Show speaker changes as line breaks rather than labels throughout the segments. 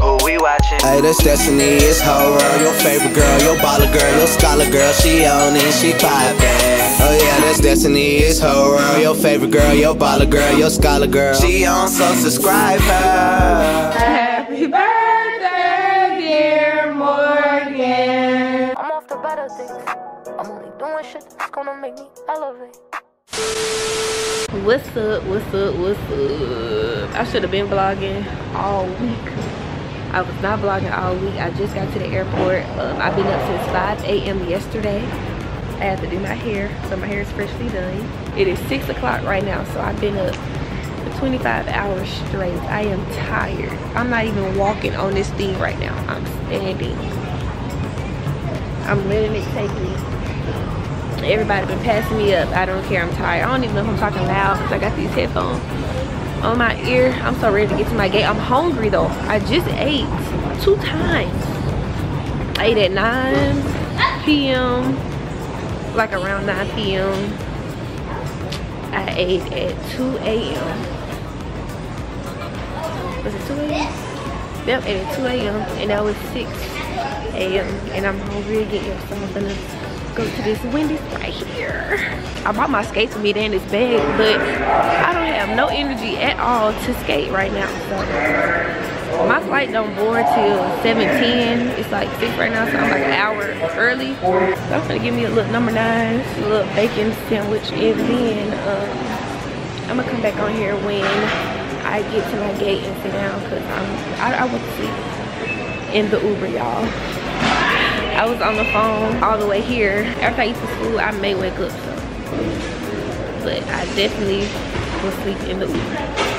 Who we watching?
Hey, that's Destiny, it's her world. Your favorite girl, your baller girl, your scholar girl, she on it, she poppin'. Oh yeah, that's Destiny, it's her world. Your favorite girl, your baller girl, your scholar girl, she on, so subscribe her.
Happy birthday, dear Morgan.
I'm off the better things. I'm only doing shit that's gonna make me elevate.
What's up? What's up? What's up? I should have been vlogging all week. I was not vlogging all week. I just got to the airport. Um, I've been up since 5 a.m. yesterday. I had to do my hair, so my hair is freshly done. It is 6 o'clock right now, so I've been up for 25 hours straight. I am tired. I'm not even walking on this thing right now. I'm standing. I'm letting it take me. Everybody been passing me up. I don't care. I'm tired. I don't even know if I'm talking loud because I got these headphones on my ear. I'm so ready to get to my gate. I'm hungry though. I just ate two times. I ate at 9 p.m. Like around 9 p.m. I ate at 2 a.m. Was it 2 a.m.? Yep, ate at 2 a.m. And now it's 6 a.m. And I'm hungry again. So I'm gonna go to this Wendy's right here. I brought my skates with me in this bag, but I don't have no energy at all to skate right now. So my flight don't board till 7:10. It's like 6 right now, so I'm like an hour early. So I'm gonna give me a little number nine, a little bacon sandwich, and then um, I'm gonna come back on here when I get to my gate and sit down because I'm I, I to sleep in the Uber, y'all. I was on the phone all the way here. After I eat to school, I may wake up, so. But I definitely will sleep in the Uber.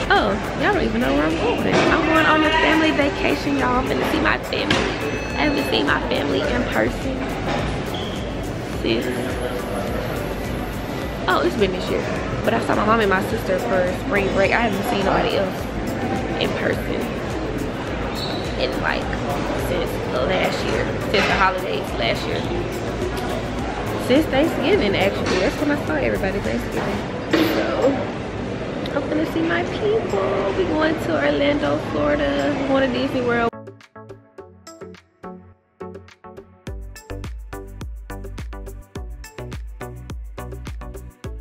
Oh, y'all don't even know where I'm going. I'm going on a family vacation, y'all. I'm gonna see my family. I haven't seen my family in person since. Oh, it's been this year. But I saw my mom and my sister for spring break. I haven't seen nobody else in person in like since last year, since the holidays last year. Since Thanksgiving, actually. That's when I saw everybody Thanksgiving. So, I'm gonna see my people. We going to Orlando, Florida. We're going to Disney World.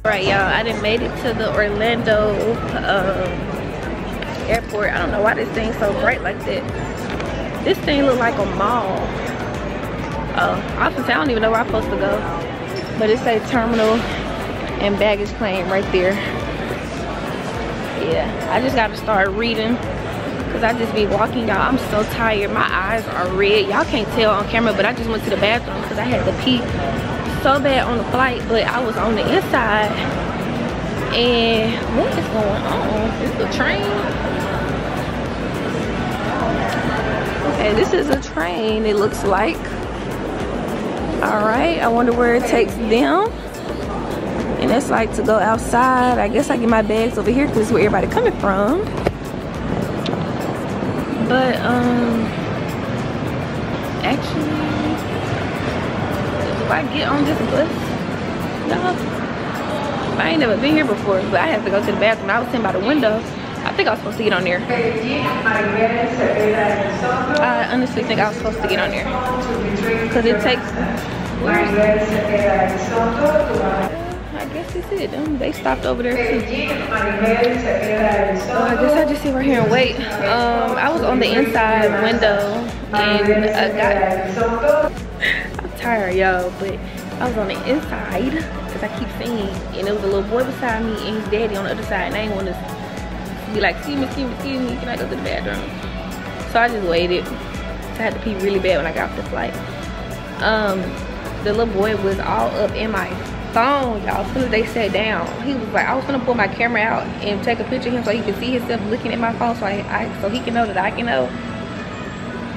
Alright, y'all. I didn't made it to the Orlando um, airport. I don't know why this thing's so bright like that. This thing look like a mall. Oh, I don't even know where I'm supposed to go. But it says terminal and baggage claim right there. Yeah, I just gotta start reading because I just be walking, y'all. I'm so tired. My eyes are red. Y'all can't tell on camera, but I just went to the bathroom because I had to pee so bad on the flight, but I was on the inside. And what is going on? Is a train? Okay, this is a train, it looks like. All right, I wonder where it takes them. And it's like to go outside. I guess I get my bags over here because where everybody coming from. But, um, actually, do I get on this bus? No. I ain't never been here before, but I have to go to the bathroom. I was sitting by the window. I think I was supposed to get on there. I honestly think I was supposed to get on there. Because it takes... I guess this is it. Um, they stopped over there too. I guess I just sit right here and wait. Um, I was on the inside window and I got... I'm tired, y'all, but I was on the inside because I keep seeing, and there was a little boy beside me and his daddy on the other side, and I ain't want to be like, excuse me, excuse me, excuse me, can I go to the bathroom? So I just waited. I had to pee really bad when I got off the flight. Um, the little boy was all up in my phone, y'all. As soon as they sat down, he was like, I was gonna pull my camera out and take a picture of him so he can see himself looking at my phone, so I, I so he can know that I can know.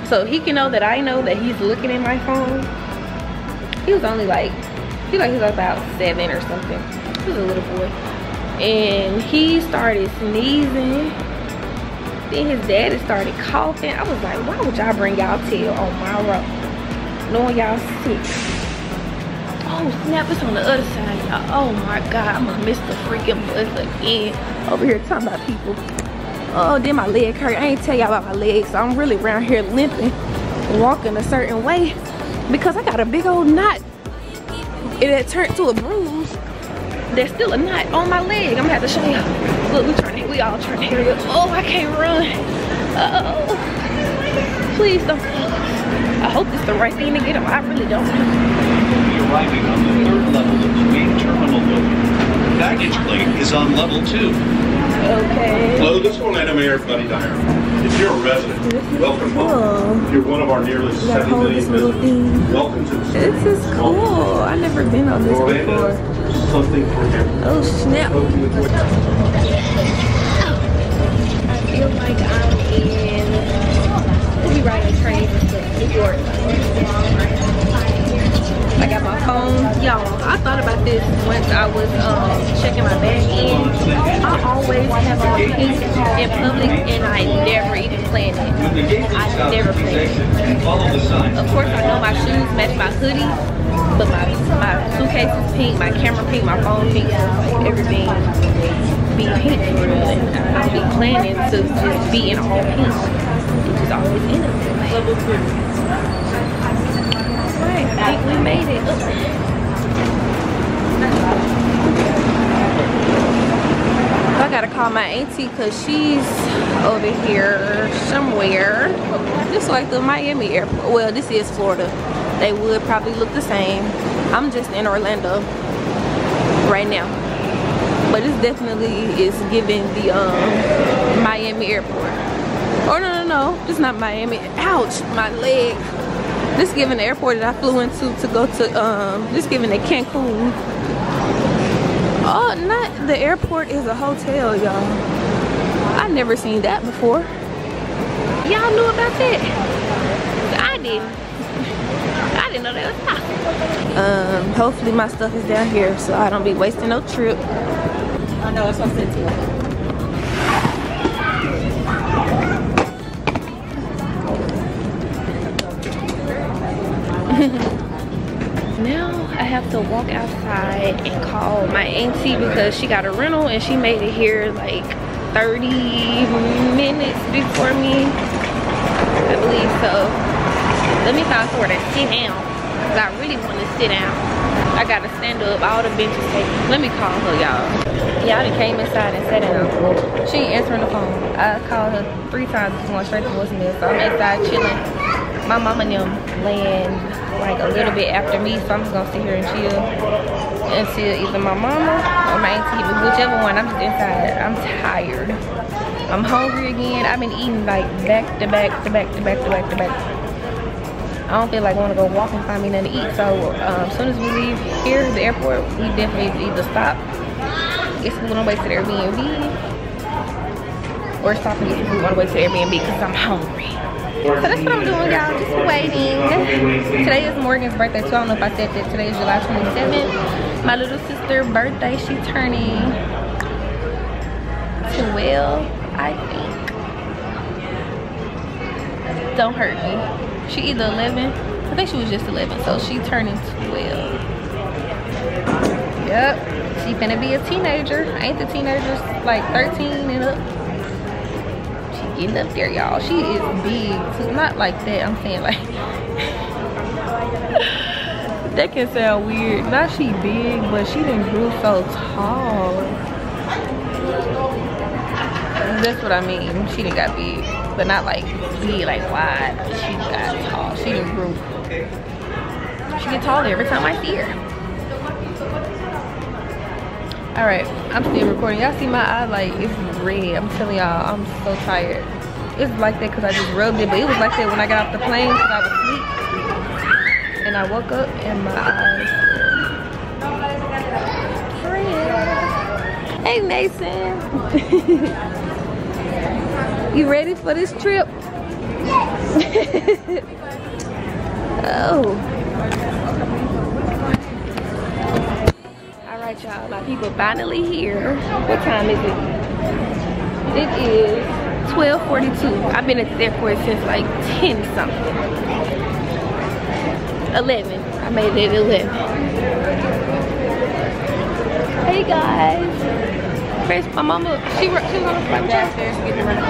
So he can know that I know that he's looking at my phone. He was only like, he like he was about seven or something. He was a little boy, and he started sneezing. Then his daddy started coughing. I was like, why would y'all bring y'all tail on my road, knowing y'all sick? Oh snap, it's on the other side, y'all. Oh my god, I'm gonna miss the freaking bus again. Over here talking about people Oh, then my leg hurt. I ain't tell y'all about my legs. So I'm really around here limping, walking a certain way because I got a big old knot. It turned to a bruise. There's still a knot on my leg. I'm gonna have to show y'all. Look, we trying to, we all hurry up. Oh, I can't run. Oh. Please don't. I hope it's the right thing to get him. I really don't know.
arriving on the third level of the main terminal building. Baggage claim is on level two.
Okay.
Hello, this is Orlando Mayor Buddy Dyer. If you're a resident, welcome home.
cool.
If you're one of our nearly
gotta
70
hold
million visitors, welcome to the city.
This is cool. I've never been on this
Orlando,
before.
There's something for you.
Oh snap.
Hope.
I feel like I'm in. We ride a train to New York. I got my phone. Y'all, I thought about this once I was um, checking my bag in. I always have on pink in public and I never even planned it. I never planned it. Of course, I know my shoes match my hoodie, but my my suitcase is pink, my camera pink, my phone pink, everything be pink for real. I be planning to just be in all pink, which is always in it. I think we made it. I gotta call my auntie because she's over here somewhere. Just like the Miami airport. Well, this is Florida. They would probably look the same. I'm just in Orlando right now. But it's definitely is giving the um, Miami airport. Oh no no no, it's not Miami. Ouch, my leg. This given the airport that I flew into to go to um this given the Cancun. Oh, not the airport is a hotel, y'all. I never seen that before. Y'all knew about that? I didn't. I didn't know that was possible. Um, hopefully my stuff is down here so I don't be wasting no trip. I know that's what I said to you. now I have to walk outside and call my auntie because she got a rental and she made it here like 30 minutes before me. I believe so. Let me find somewhere to sit down because I really want to sit down. I gotta stand up, all the benches taken. Let me call her, y'all. Y'all came inside and sat down. She ain't answering the phone. I called her three times, going straight to voicemail. So I'm inside chilling. My mama and them laying like a little bit after me, so I'm just gonna sit here and chill until either my mama or my auntie, but whichever one. I'm just inside. I'm tired. I'm hungry again. I've been eating like back to back to back to back to back to back. I don't feel like I want to go walk and find me nothing to eat. So um, as soon as we leave here, the airport, we definitely need to stop, get some food on the way to the Airbnb, or stop and get food on the way to the Airbnb because I'm hungry. So that's what I'm doing, y'all. Just waiting. Today is Morgan's birthday too. I don't know if I said that. Today is July 27th. My little sister's birthday. She turning 12, I think. Don't hurt me. She either 11. I think she was just 11. So she turning 12. Yep. She finna be a teenager. Ain't the teenagers like 13 and up? Getting up there, y'all. She is big. Not like that. I'm saying like that can sound weird. Not she big, but she didn't grew so tall. That's what I mean. She didn't got big, but not like big, like wide. She got tall. She didn't grew. She get taller every time I see her. All right, I'm still recording. Y'all see my eye like it's red. I'm telling y'all, I'm so tired. It's like that because I just rubbed it, but it was like that when I got off the plane because I was asleep. And I woke up and my eyes were red. Hey Mason. you ready for this trip? oh. Right, y'all. My people finally here. What time is it? It is 12:42. I've been at the airport since like 10 something. 11. I made it at 11. Hey guys. face. My mama, she worked. She was on the front downstairs getting ready.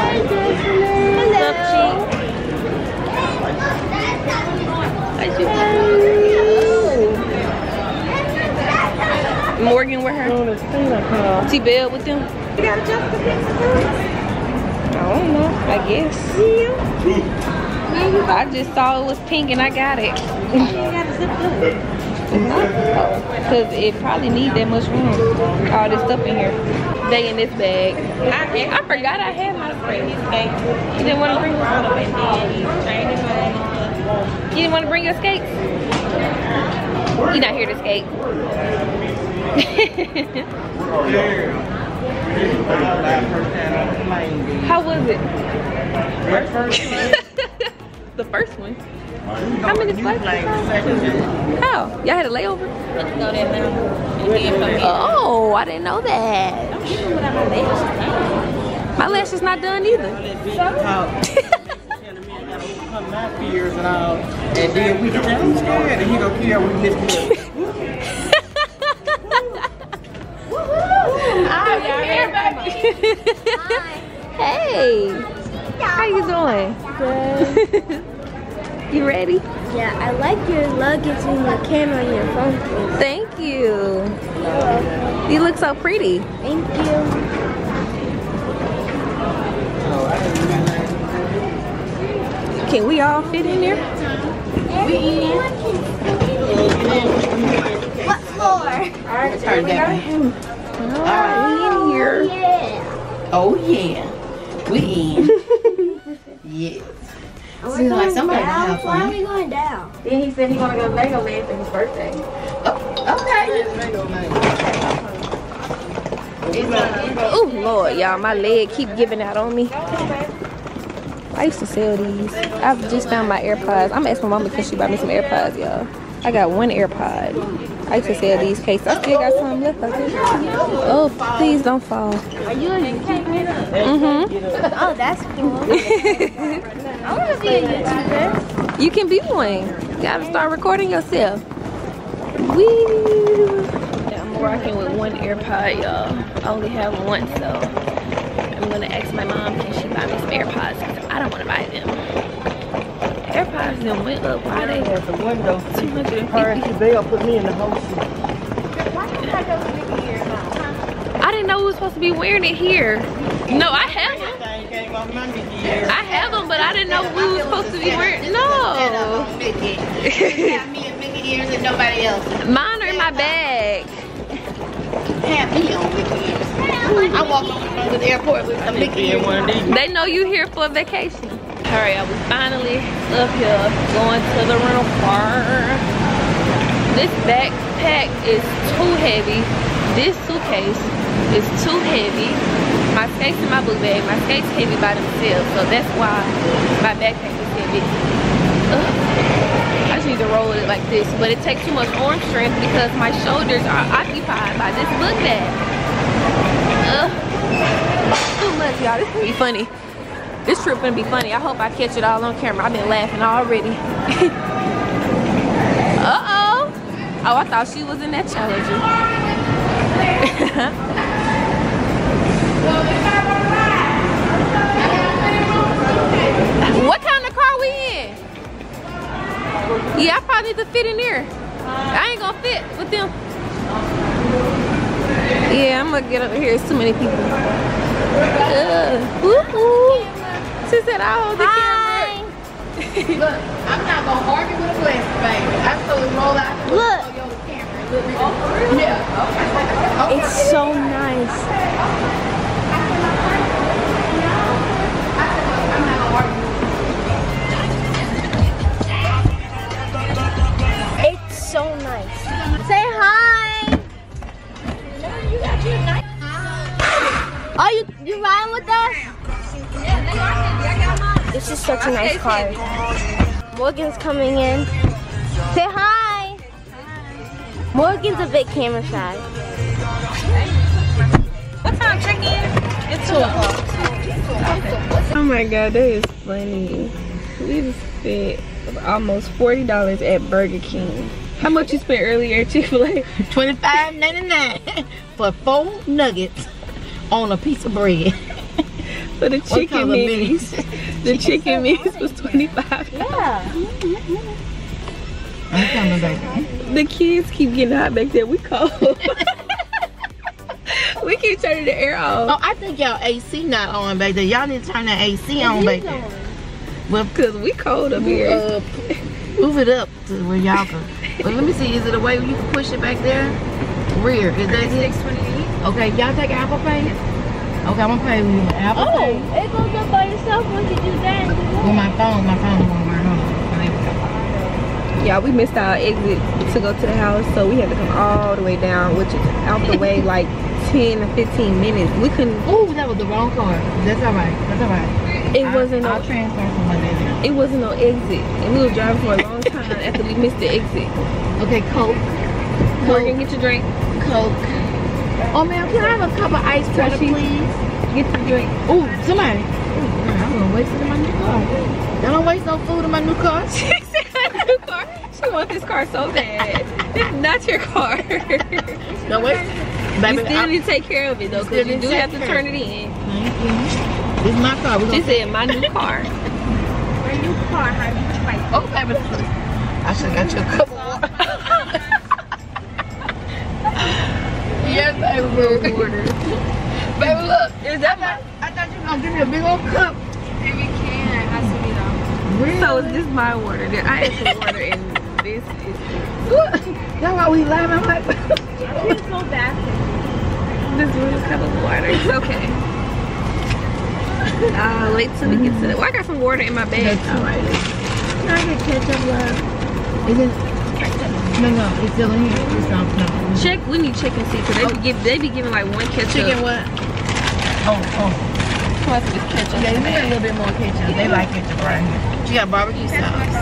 Hello. Morgan with her. Oh, T Bell with them. You got a I don't know. I guess. I just saw it was pink and I got it. Because it probably needs that much room. All this stuff in here. They in this bag. I, I forgot I had my friend. You didn't want to bring You didn't want to bring your skates? You're not here to skate. How was it? the first one. How many flights? How? Oh, y'all had a layover? Oh, I didn't know that. My lash is not done either.
my fears and all. And then we get I'm scared and he go kill we missed it.
hey. How you doing?
Good.
You ready?
Yeah, I like your luggage and your camera and your phone case.
Thank you. You look so pretty.
Thank you.
Can we all fit in there?
What floor?
All right, Turn that way.
Oh, we in oh, here.
Yeah.
Oh yeah. We in. yes. Seems like somebody gonna have
Why are we going down?
Then he said he gonna go to Legoland for his birthday.
Oh, okay.
Oh Lord, y'all, my leg keep giving out on me. I used to sell these. I've just found my AirPods. I'm asking my mama because she bought me some AirPods, y'all. I got one AirPod. I used to sell these cases. I still got some left. I think. Oh, please don't fall.
Are you a YouTuber?
Mm-hmm.
Oh, that's cool. I want to be a YouTuber.
You can be one. You gotta start recording yourself. Woo! I'm rocking with one AirPod, y'all. I only have one, so I'm gonna ask my mom can she buy me some AirPods because I don't want to buy them. AirPods then went up. Why they
There's a window.
250?
They'll put me in the whole seat.
Why do you have those big ears now?
I didn't know we were supposed to be wearing it here. No, I have them.
Thing came off my Mickey ears.
I have them, but I didn't know we were supposed to be wearing. No,
Mickey. Have me in Mickey ears and nobody else.
mine are in my bag.
Have me on Mickey ears. I walk over to the airport with a Mickey ear. one of these.
They know you here for a vacation. All right, we finally up here going to the rental car. This backpack is too heavy. This suitcase is too heavy. My skates and my book bag, my skates heavy by themselves, so that's why my backpack is heavy. Ugh. I just need to roll it like this, but it takes too much arm strength because my shoulders are occupied by this book bag. Ugh. Too much, y'all. This gonna be funny. This trip gonna be funny. I hope I catch it all on camera. I've been laughing already. Uh-oh. Oh, I thought she was in that challenger. what kind of car we in? Yeah, I probably need to fit in there. I ain't gonna fit with them. Yeah, I'm gonna get over here. It's too many people. Uh. She said I hold the camera.
Look, I'm not gonna argue with a plastic baby. I totally roll out the
Look.
show you the camera. Look, Yeah, okay. okay.
It's so nice. Nice car. Morgan's coming in. Say hi. Morgan's a bit camera shy.
What time check in? It's 2 o'clock. Oh my god, that is funny. We just spent almost $40 at Burger King. How much you spent earlier at Chick-fil-A?
Twenty-five ninety-nine for four nuggets on a piece of bread.
For the chicken
color
minis. The chicken minis was 25
Yeah.
I'm coming back.
The kids keep getting hot back there. We cold. we keep turning the air off.
Oh, I think y'all AC not on back there. Y'all need to turn that AC on back there. Well,
because we cold up here.
uh, move it up to where y'all can. Well, let me see. Is it a way you can push it back there? Rear. Is that it? Okay, y'all take Apple Pay? Okay, I'm gonna pay with you. Apple
Oh,
Pay.
it goes up by yourself once you do that.
With my phone. My phone won't work. Hold on. We.
Yeah, we missed our exit to go to the house, so we had to come all the way down, which is out the way like 10 or 15 minutes. We couldn't,
Ooh, that was the wrong car. That's all right. That's all right.
it
I-
wasn't
I'll
no,
transfer from my there.
it wasn't no exit. And we were driving for a long time after we missed the exit.
Okay, Coke.
Morgan, get your drink.
Coke. Oh man, can I have a cup of ice water, please?
Get your drink.
Ooh, somebody. Ooh, I'm gonna waste it in my new car. Y'all don't waste no food in my new car.
She said new car. She wants this car so bad. This is not your car.
no waste.
you still
I'm-
need to take care of it though, because you do have to turn it in.
Thank you. This is my car.
She said my new car. honey.
Oh, baby. I should have got you a cup of water. yes, baby. Look. Is that my? I thought you were gonna give me a big old cup. Really?
So is this my water? I had some water and this is
That's why we laughing like.
so bad.
this a cup of water. It's okay. Uh, wait till we get to the. Well, I got some water in my bag.
That's all right. Can I get ketchup, love? Is it? No, no, it's still in here. It's not, no.
Check. We need check and see because they be give they be giving like one ketchup.
Chicken what? Oh, oh.
Plus with ketchup.
Yeah, you need a little bit more ketchup. They like ketchup right here. She got barbecue sauce.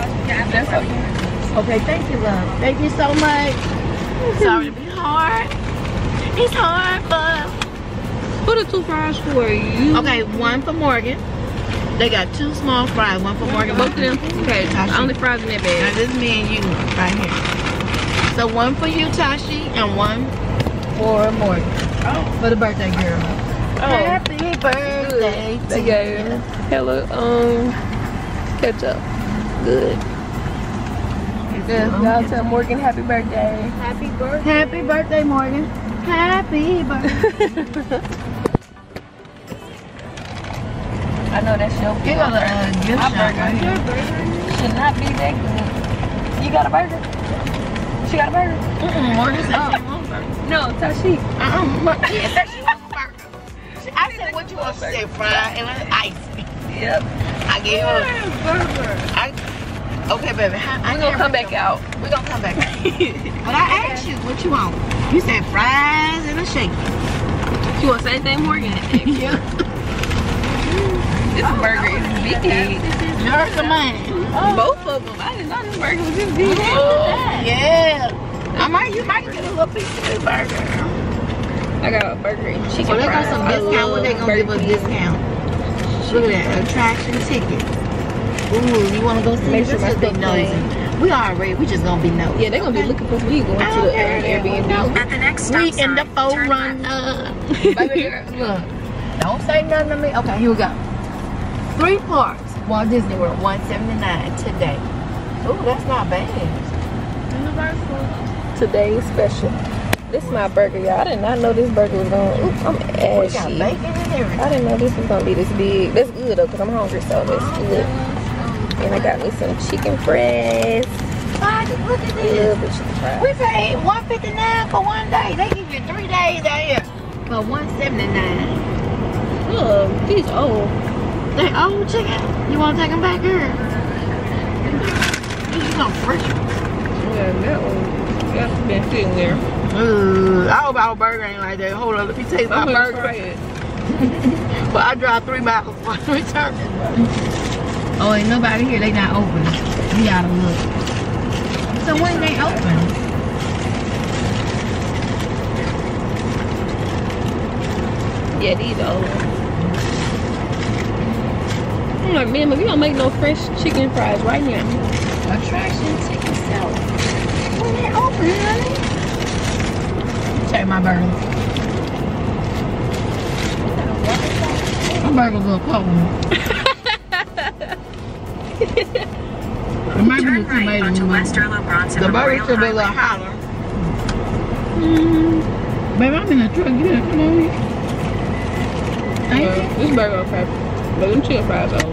That's okay.
Okay, thank you, love. Thank you so much. Sorry to be hard. It's hard, but
What are two fries for you?
okay. One for Morgan. They got two small fries. One for Morgan.
Both of them. Okay.
Tashi.
Only fries in that bag.
Now this is me and you right here. So one for you, Tashi, and one for Morgan. Oh, for the birthday girl. Oh. Happy birthday to you.
hella um ketchup. Good.
Good.
Y'all tell Morgan happy birthday.
Happy birthday.
Happy birthday, Morgan. Happy birthday.
I know that's your
You got a uh, gift
My
shop
burger.
right
should not be that good. You got a burger? She got a burger?
Mm-mm, Morgan said she wants burger.
No, Tashi.
Uh-uh, Morgan said she wants burger. I said, what you want? She said fried and ice.
Yep.
I gave her. I, okay, baby.
We're gonna come back out.
We're gonna come back. but I asked you what you want. You said fries and a shake.
You want the same thing, Morgan?
Yeah.
This burger is big.
Yours or mine?
Both of them. I didn't know this burger was this big.
Yeah. I might, you might get a little piece of this burger.
I got a burger and chicken
So they got some discount. What they gonna give us discount? Look at that attraction ticket. Ooh, you wanna go see?
Make sure
Let's just nosy. We already. We just gonna be nosy.
Yeah, they're gonna be looking for me going to the uh, Airbnb.
At the next
We
stop
in the
sign,
run.
left.
Uh, baby girl, look. Don't say nothing to me. Okay, here we go. Three parks. Walt Disney World, 179 today. Ooh, that's not bad. Universal.
Today's special. This is my burger, y'all. I did not know this burger was going. Ooh, I'm
We got
ashy.
bacon and everything.
I didn't know this was gonna be this big. That's good though, cause I'm hungry, so that's oh, good. And I got me some chicken fries.
Why, Look at this.
little bit chicken fries.
We paid 159 for one day. They give you three days out here for 179.
Look, these old.
They old oh, chicken. You want to take them back here? You some fresh.
Yeah, that one. That's been sitting there.
Ooh, I hope our burger ain't like that. Hold on, let me taste my
I'm gonna
burger.
try it.
But I drive three miles for I return. Oh, ain't nobody here. They not open. We gotta look. So when they open?
Yeah, these old. I'm like, man, if you don't make no fresh chicken fries right now.
Attraction ticket sale. When they open, honey? Check my burger. I'm about to go cold. It might be the tomato.
onto
one.
West Irlo Bronson
The burger should be a little
Highway.
hotter. Mm-hmm. Baby, I'm in the truck. You come on here. Ain't you?
This burger okay. But them chicken fries are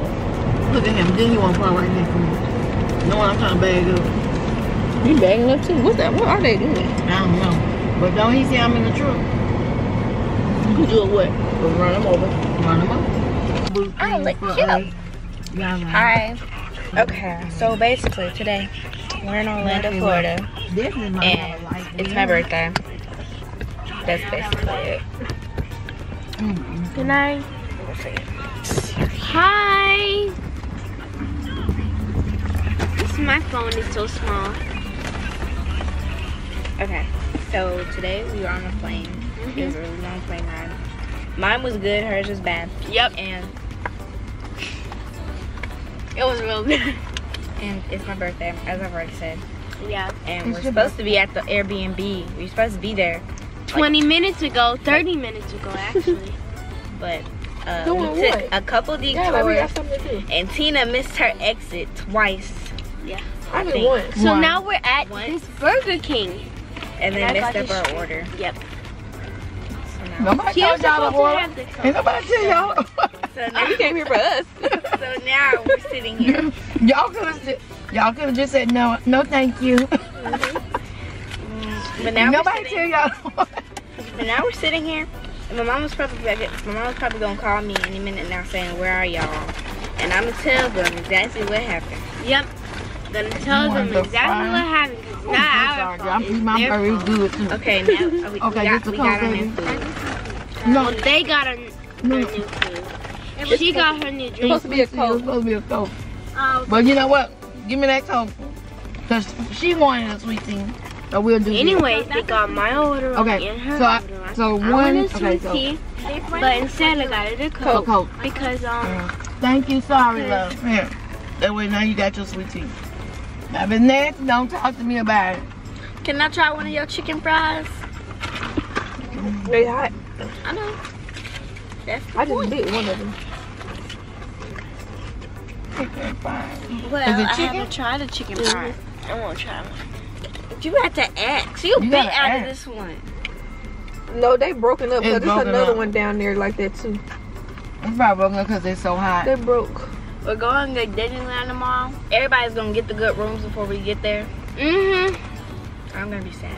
Look at him. Then he want to fly right here to me. Know what I'm trying to bag up.
You bagging up too. What's that? What are they doing?
I don't know. But don't he see I'm in the truck?
You doing what? Run them over.
Run him up.
I look
For
cute.
us. Yeah, like,
Hi. Okay, so basically today we're in Orlando, Florida,
This is my
and
life.
it's my birthday. That's basically it.
Good night. Hi. This my phone is so small.
Okay, so today we were on a plane. It was mm-hmm. a really long plane ride. Mine was good, hers was bad.
Yep.
And
It was real good.
and it's my birthday, as I've already said.
Yeah.
And we're supposed to be at the Airbnb. We're supposed to be there,
20 minutes ago, 30 minutes ago actually.
but uh,
Doing
we took
what?
a couple detours.
Yeah, like we got something to do.
and Tina missed her exit twice.
Yeah.
I
Only
think.
once.
So
One.
now we're at
One.
this Burger King.
And
And
then
got
messed up our order.
Yep.
So
Nobody
She
told y'all
supposed
to
to
order. Ain't nobody tell y'all.
so now,
You came here for us.
so now we're sitting here.
y'all could have y'all could have just said no, no, thank you.
But now
nobody
we're
tell y'all.
but now we're sitting here. And my mom was probably my mom was probably gonna call me any minute now saying where are y'all, and I'm gonna tell them exactly what happened.
Yep. Gonna tell them
want the
exactly
fry?
what happened. 'cause oh, It's
I'm
not our
sorry, girl.
fault.
I'm my
It's their
good too.
Okay, now we,
Okay,
we got,
just
we got our new food.
No,
Well, they got a,
no.
new food. She got her new
It's
drink.
supposed to be a
It's
coke.
supposed to be a coke.
Oh,
But you know what? Give me that coke. Cause she wanted a sweet tea. So we'll do this.
Anyways, they got my order
Okay,
and her
so I-
order.
so
I
one-
wanted
okay,
sweet
so-
tea, but instead I got it a
So
coke
coke.
because um
Uh, Thank you, sorry, love. Here. That way now you got your sweet tea. Now if it's nasty, don't talk to me about it.
Can I try one of your chicken fries?
They hot.
I know. That's
I just bit one of them.
Okay, fine.
well,
Is it
I haven't tried a chicken fry. I want to try one. You have to ask. You,
You
bit out
ask.
of this one.
No, they broken up.
It's
But there's another
up.
one down there like that too.
It's probably broken up because it's so hot.
They broke.
We're going to Disneyland tomorrow.
Everybody's gonna get the good rooms before we get there.
Mm-hmm.
I'm gonna be sad.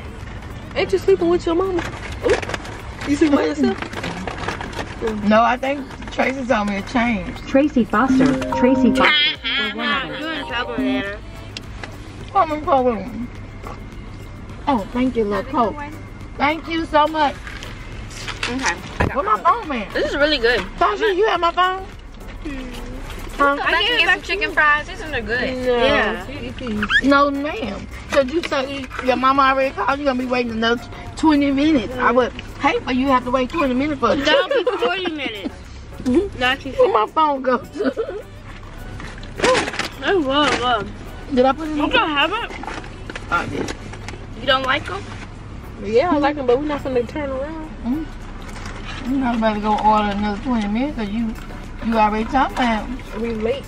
Ain't you sleeping with your mama? Ooh. You sleep by yourself?
No, I think Tracy told me it changed.
Tracy Foster. Tracy Foster.
You're in trouble, Nana.
Come on, come on. Oh, thank you, little Coke. Thank you so much.
Okay.
Where my phone man?
This is really good.
Tasha, you have my phone? Huh?
I can get some chicken fries. These are good.
No.
Yeah.
You eat these.
No, ma'am. Cause you say your mama already called. You gonna be waiting another 20 minutes. I would hate for you have to wait 20 minutes for.
That'll be 40 minutes. Not too
Where my phone go?
Oh, whoa, whoa.
Did I put it
You
in?
don't have it?
I did.
You don't like them?
Yeah, I like them, but we're not gonna turn around. Mm-hmm.
You not about to go order another 20 minutes cause you you already talking about.
We late.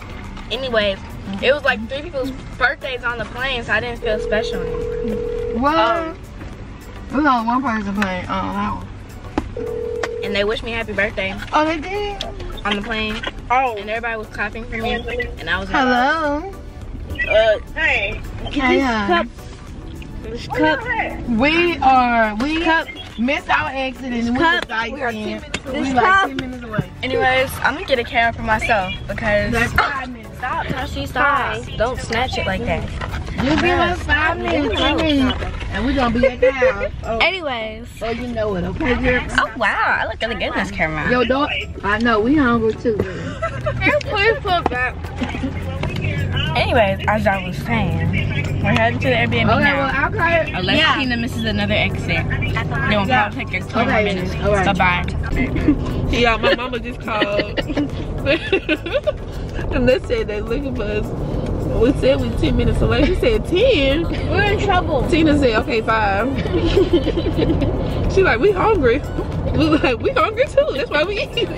Anyways, it was like three people's birthdays on the plane, so I didn't feel special anymore.
What?
Um, oh.
There's only one person playing. Oh, that one.
And they wished me happy birthday
Oh, they did.
on the plane.
Oh.
And everybody was clapping for me. And I was like,
Hello.
uh,
Hey,
This
hon.
Uh, cup.
We are we
Cup.
missed our exit and we
cup.
was
We are 10
sightseeing.
minutes
We
away.
like 10 minutes away.
anyways, I'm gonna get a camera for myself because
That's five minutes.
stop, Tashi, stop. Don't snatch it like that.
You give us five minutes, and we're gonna be at the house. Oh,
Anyways,
oh you know it, okay, oh, girl?
oh wow, I look really good in this camera.
Yo, don't. I know we hungry too. Girl.
Please put back.
Anyways, as I was saying, we're heading to the Airbnb
Okay,
now.
well I'll call it.
Unless
Yeah.
Tina misses another exit. Then we'll probably take us 20 more
Okay,
minutes.
all right.
Bye-bye.
Yeah, my mama just called. and they said they're looking for us. We said we 10 minutes away. She said 10.
We're in trouble.
Tina said, okay, five. she like, we hungry. We like, we hungry too. That's why we eat.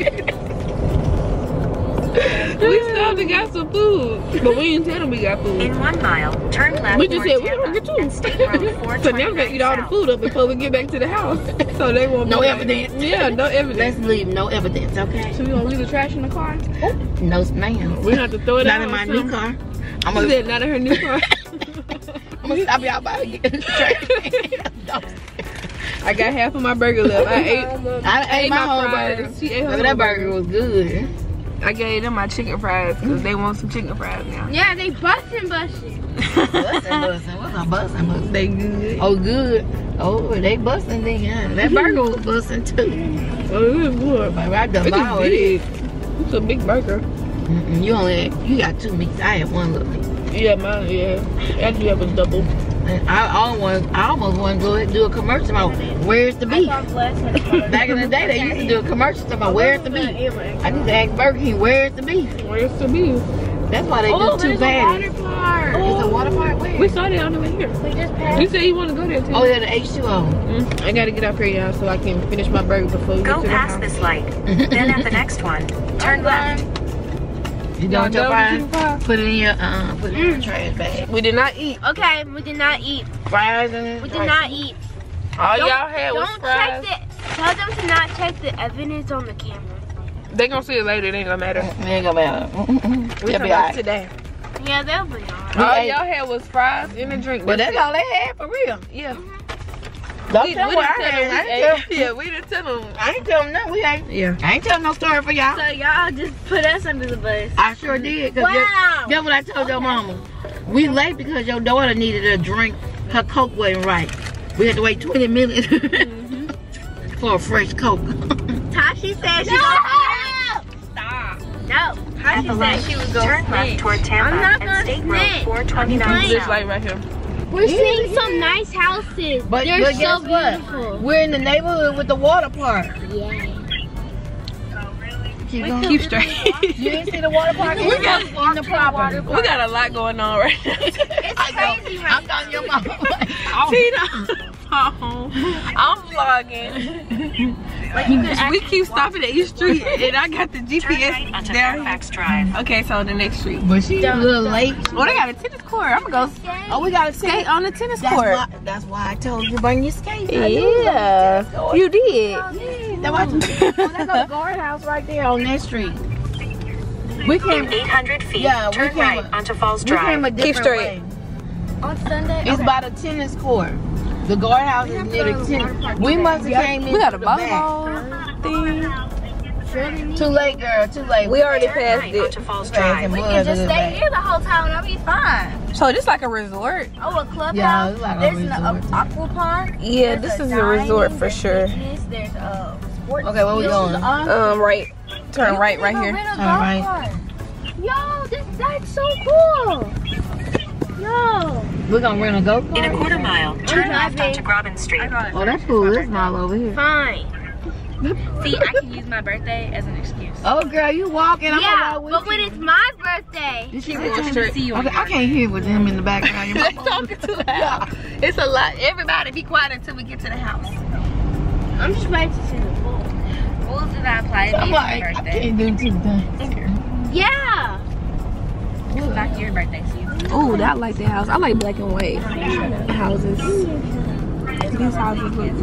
We stopped and got some food. But we didn't tell them we got food.
In one mile, turn left
We just said we
Tampa
hungry too.
and State Road
so now we gotta eat all the food up before we get back to the house. So they won't No be- evidence. Yeah, no evidence. Let's leave no evidence, okay? So we gonna leave the trash in the car? Oh, no, ma'am. We have to throw it
Not
out
in
or
my new car.
I'm gonna said not in her new car.
I'm gonna stop y'all by and get the trash.
I got half of my burger left. I ate.
I ate my whole
fries.
burger.
She ate her
Baby,
whole
that burger was good.
I gave them my chicken fries because they want some chicken fries now.
Yeah, they busting, busting.
Bustin', bustin'. What's a bustin', bustin'?
They good.
Oh, good. Oh, they bustin' then. Yeah. That burger was bustin' too.
Oh, it is good.
Baby, I
It is
devoured
big.
it.
It's a big burger.
Mm-mm, you only you got two meats. I had one little meat.
Yeah, mine. Yeah, actually that was double.
And I, I almost, I almost want to go ahead and do a commercial about where's the beef. Back in the day, they used to do a commercial talking about where's the beef. I need to ask Burger King, where's the beef?
Where's the beef?
That's why they
Oh,
do two
there's a water
patties.
park.
It's a water park where?
We saw that on the way here.
We just passed.
You said you want to go there too.
Oh yeah, the H2O.
Mm, I gotta get up here, y'all, so I can finish my burger before we
Go
get to the
past
house.
this light. then at the next one, turn left.
You don't your
done with
fries?
fries?
Put it in your uh, put it in your mm. trash bag.
We did not eat.
Okay, we did not eat.
Fries and
We did not eat.
All y'all had was
Don't
fries.
check the. Tell them to not check the evidence on the camera.
They gonna see it later. It ain't gonna matter.
It ain't gonna matter. Mm, mm,
we
They'll
talking
be
about
alright.
today.
Yeah, they'll be alright.
All y'all had was fries and a drink.
But that's
it.
all they had for real.
Yeah.
Don't
We,
tell
we
them what
didn't
I
tell them
had.
we
I ain't tell-
Yeah, we didn't tell them.
I ain't tell them nothing. We ain't.
Yeah.
I ain't telling no story for y'all.
So y'all just put us under the bus.
I sure did. Cause
Wow.
That's what I told your mama. We late because your daughter needed a drink. Her Coke wasn't right. We had to wait 20 minutes mm-hmm. for a fresh Coke.
Tashi said she
No!
was Stop. No.
At
Tashi
the
said she was going to
turn left toward
I'm
Tampa
not
and
gonna
State Road
snitch.
429
This light right here.
We're seeing some nice houses.
But,
They're
but
so
guess what?
beautiful.
We're in the neighborhood with the water park.
Yeah.
Keep going.
Keep straight.
You didn't see the water park?
We got-
in the property.
we got a lot going on right now.
It's crazy right
I'm telling your mama.
Tina. Oh, I'm vlogging. we keep stopping at each street, and I got the GPS
right onto
down.
Fairfax Drive.
Okay, so the next street.
But she a little late.
Oh, they got a tennis court. I'm gonna go
Oh, we got to
skate on the tennis
That's
court.
why, that's why I told you to bring your skates. I knew it was
Yeah, you did.
That's why I told. Oh, that's a guardhouse right there on that street. We came,
800 feet,
Yeah, we
turn
came
right
a-
onto Falls
we came a
Drive.
different
straight.
way.
On Sunday.
It's by the tennis court. The guardhouse is near the tennis. We must have came in.
We got a
through the back.
volleyball thing.
Too late, girl. Too late.
We already passed
right
it.
onto Falls Drive.
We can just stay here the whole time and I'll be fine.
So this like a resort.
Oh, a clubhouse.
Yeah, it's like a
There's an
resort.
aqua park.
Yeah,
There's
this
a
is a resort for
there's
sure.
Business, there's a sports.
Okay, where we going?
Um, right. Turn right, right here.
can rent a
Turn
golf
right.
Yo, this that's so cool. Yo.
We're gonna rent a go
In a quarter mile, turn left
driving.
onto Grobbin Street.
Oh, that's cool. This mall over here.
Fine. See, I can use my birthday as an excuse.
Oh, girl, you walking? I'm
yeah,
gonna walk with
but when it's my birthday,
Did she
Let's
really
see you
okay, I can't hear with them in the background. Your
They're
mama-
talking too loud. It's a lot. Everybody be quiet until we get to the house.
I'm just ready to see the pool. Rules do not apply to
I'm
me
like,
for
I
birthday.
can't do two things.
Yeah. It's not your birthday season.
Oh, I like the house. I like black and white houses. These houses look good.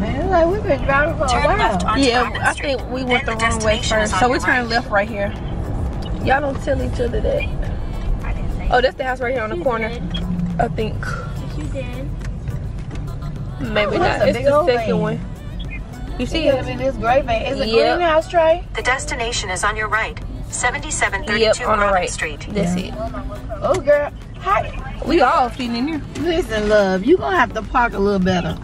Man, like we've been driving for a
Turn left
while.
onto
Yeah, I
Street.
think we went the
Then the
wrong way first. So we
your
turn
right.
left right here. Y'all don't tell each other that.
I didn't say
Oh, that's the house right here on the
You
corner.
did.
I think.
You did.
Maybe
Oh,
not.
a
It's the second
van.
one. You see
It
it?
in this gray van. Is it
Yep.
greenhouse tray?
The destination is on your right. 7732
Yep, on the right.
Street.
That's it.
Oh, girl. Hi.
We all feeding in here.
Listen, love, you gonna have to park a little better.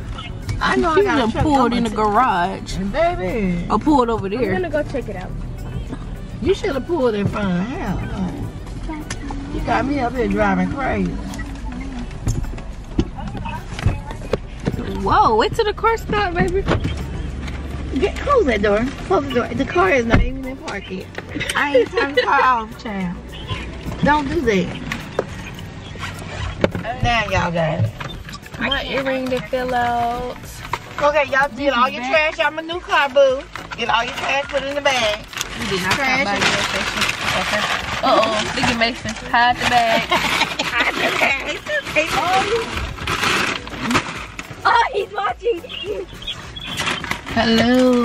I know I
You
got
done pulled
I'ma pull it
in the
t-
garage.
Baby,
Or pulled over there.
I'm
there.
gonna go check it out.
you should have pulled in front of the house. You got me up here driving crazy.
Whoa, wait till the car stop, baby.
Get close that door. Close the door. The car is not even in park yet. I ain't turned the car off, child. Don't do that. now y'all got it.
My earring that fell out.
Okay, y'all get all your trash out my new car, boo. Get all your trash, put it in the bag.
You did not
Trash.
come by your. Okay. Uh oh. Look at Mason. Hide the bag.
Oh, he's watching.
Hello.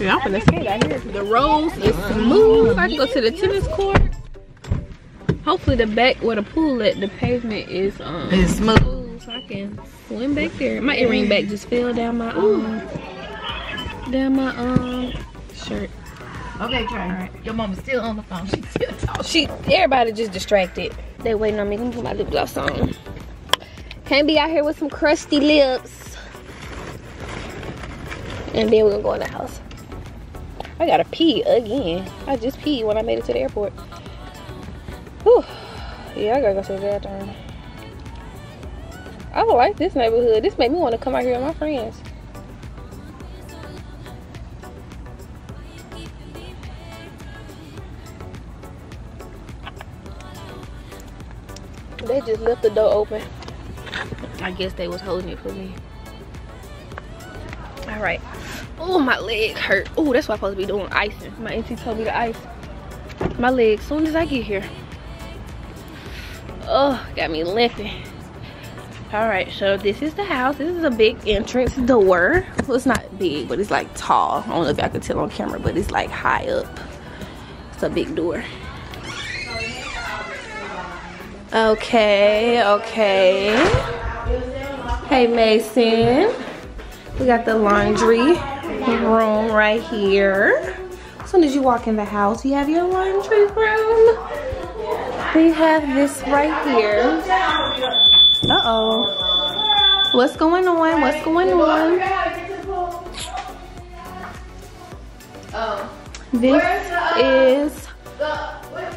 yeah, I'm gonna skate out here. The roads is smooth. I can go to the tennis court. Hopefully the back where the pool at, the pavement is um
It's smooth.
so I can swim back there. My earring back just fell down my um down my um shirt.
Okay, Trey. Your mama's still on the phone. She's still talking.
She everybody just distracted. They waiting on me. Let me put my lip gloss on. Can't be out here with some crusty lips. And then we're gonna go in the house. I gotta pee again. I just peed when I made it to the airport. Whew. Yeah, I gotta go to the bathroom. I don't like this neighborhood. This made me want to come out here with my friends. They just left the door open. I guess they was holding it for me. All right. Oh, my leg hurt. Oh, that's why I'm supposed to be doing icing. My auntie told me to ice my leg as soon as I get here. Oh, got me limping. All right, so this is the house. This is a big entrance door. Well, it's not big, but it's like tall. I don't know if y'all can tell on camera, but it's like high up. It's a big door. Okay, okay. Hey, Mason. We got the laundry room right here. As soon as you walk in the house, you have your laundry room. We have this right here. Uh-oh. What's going on? What's going on? This is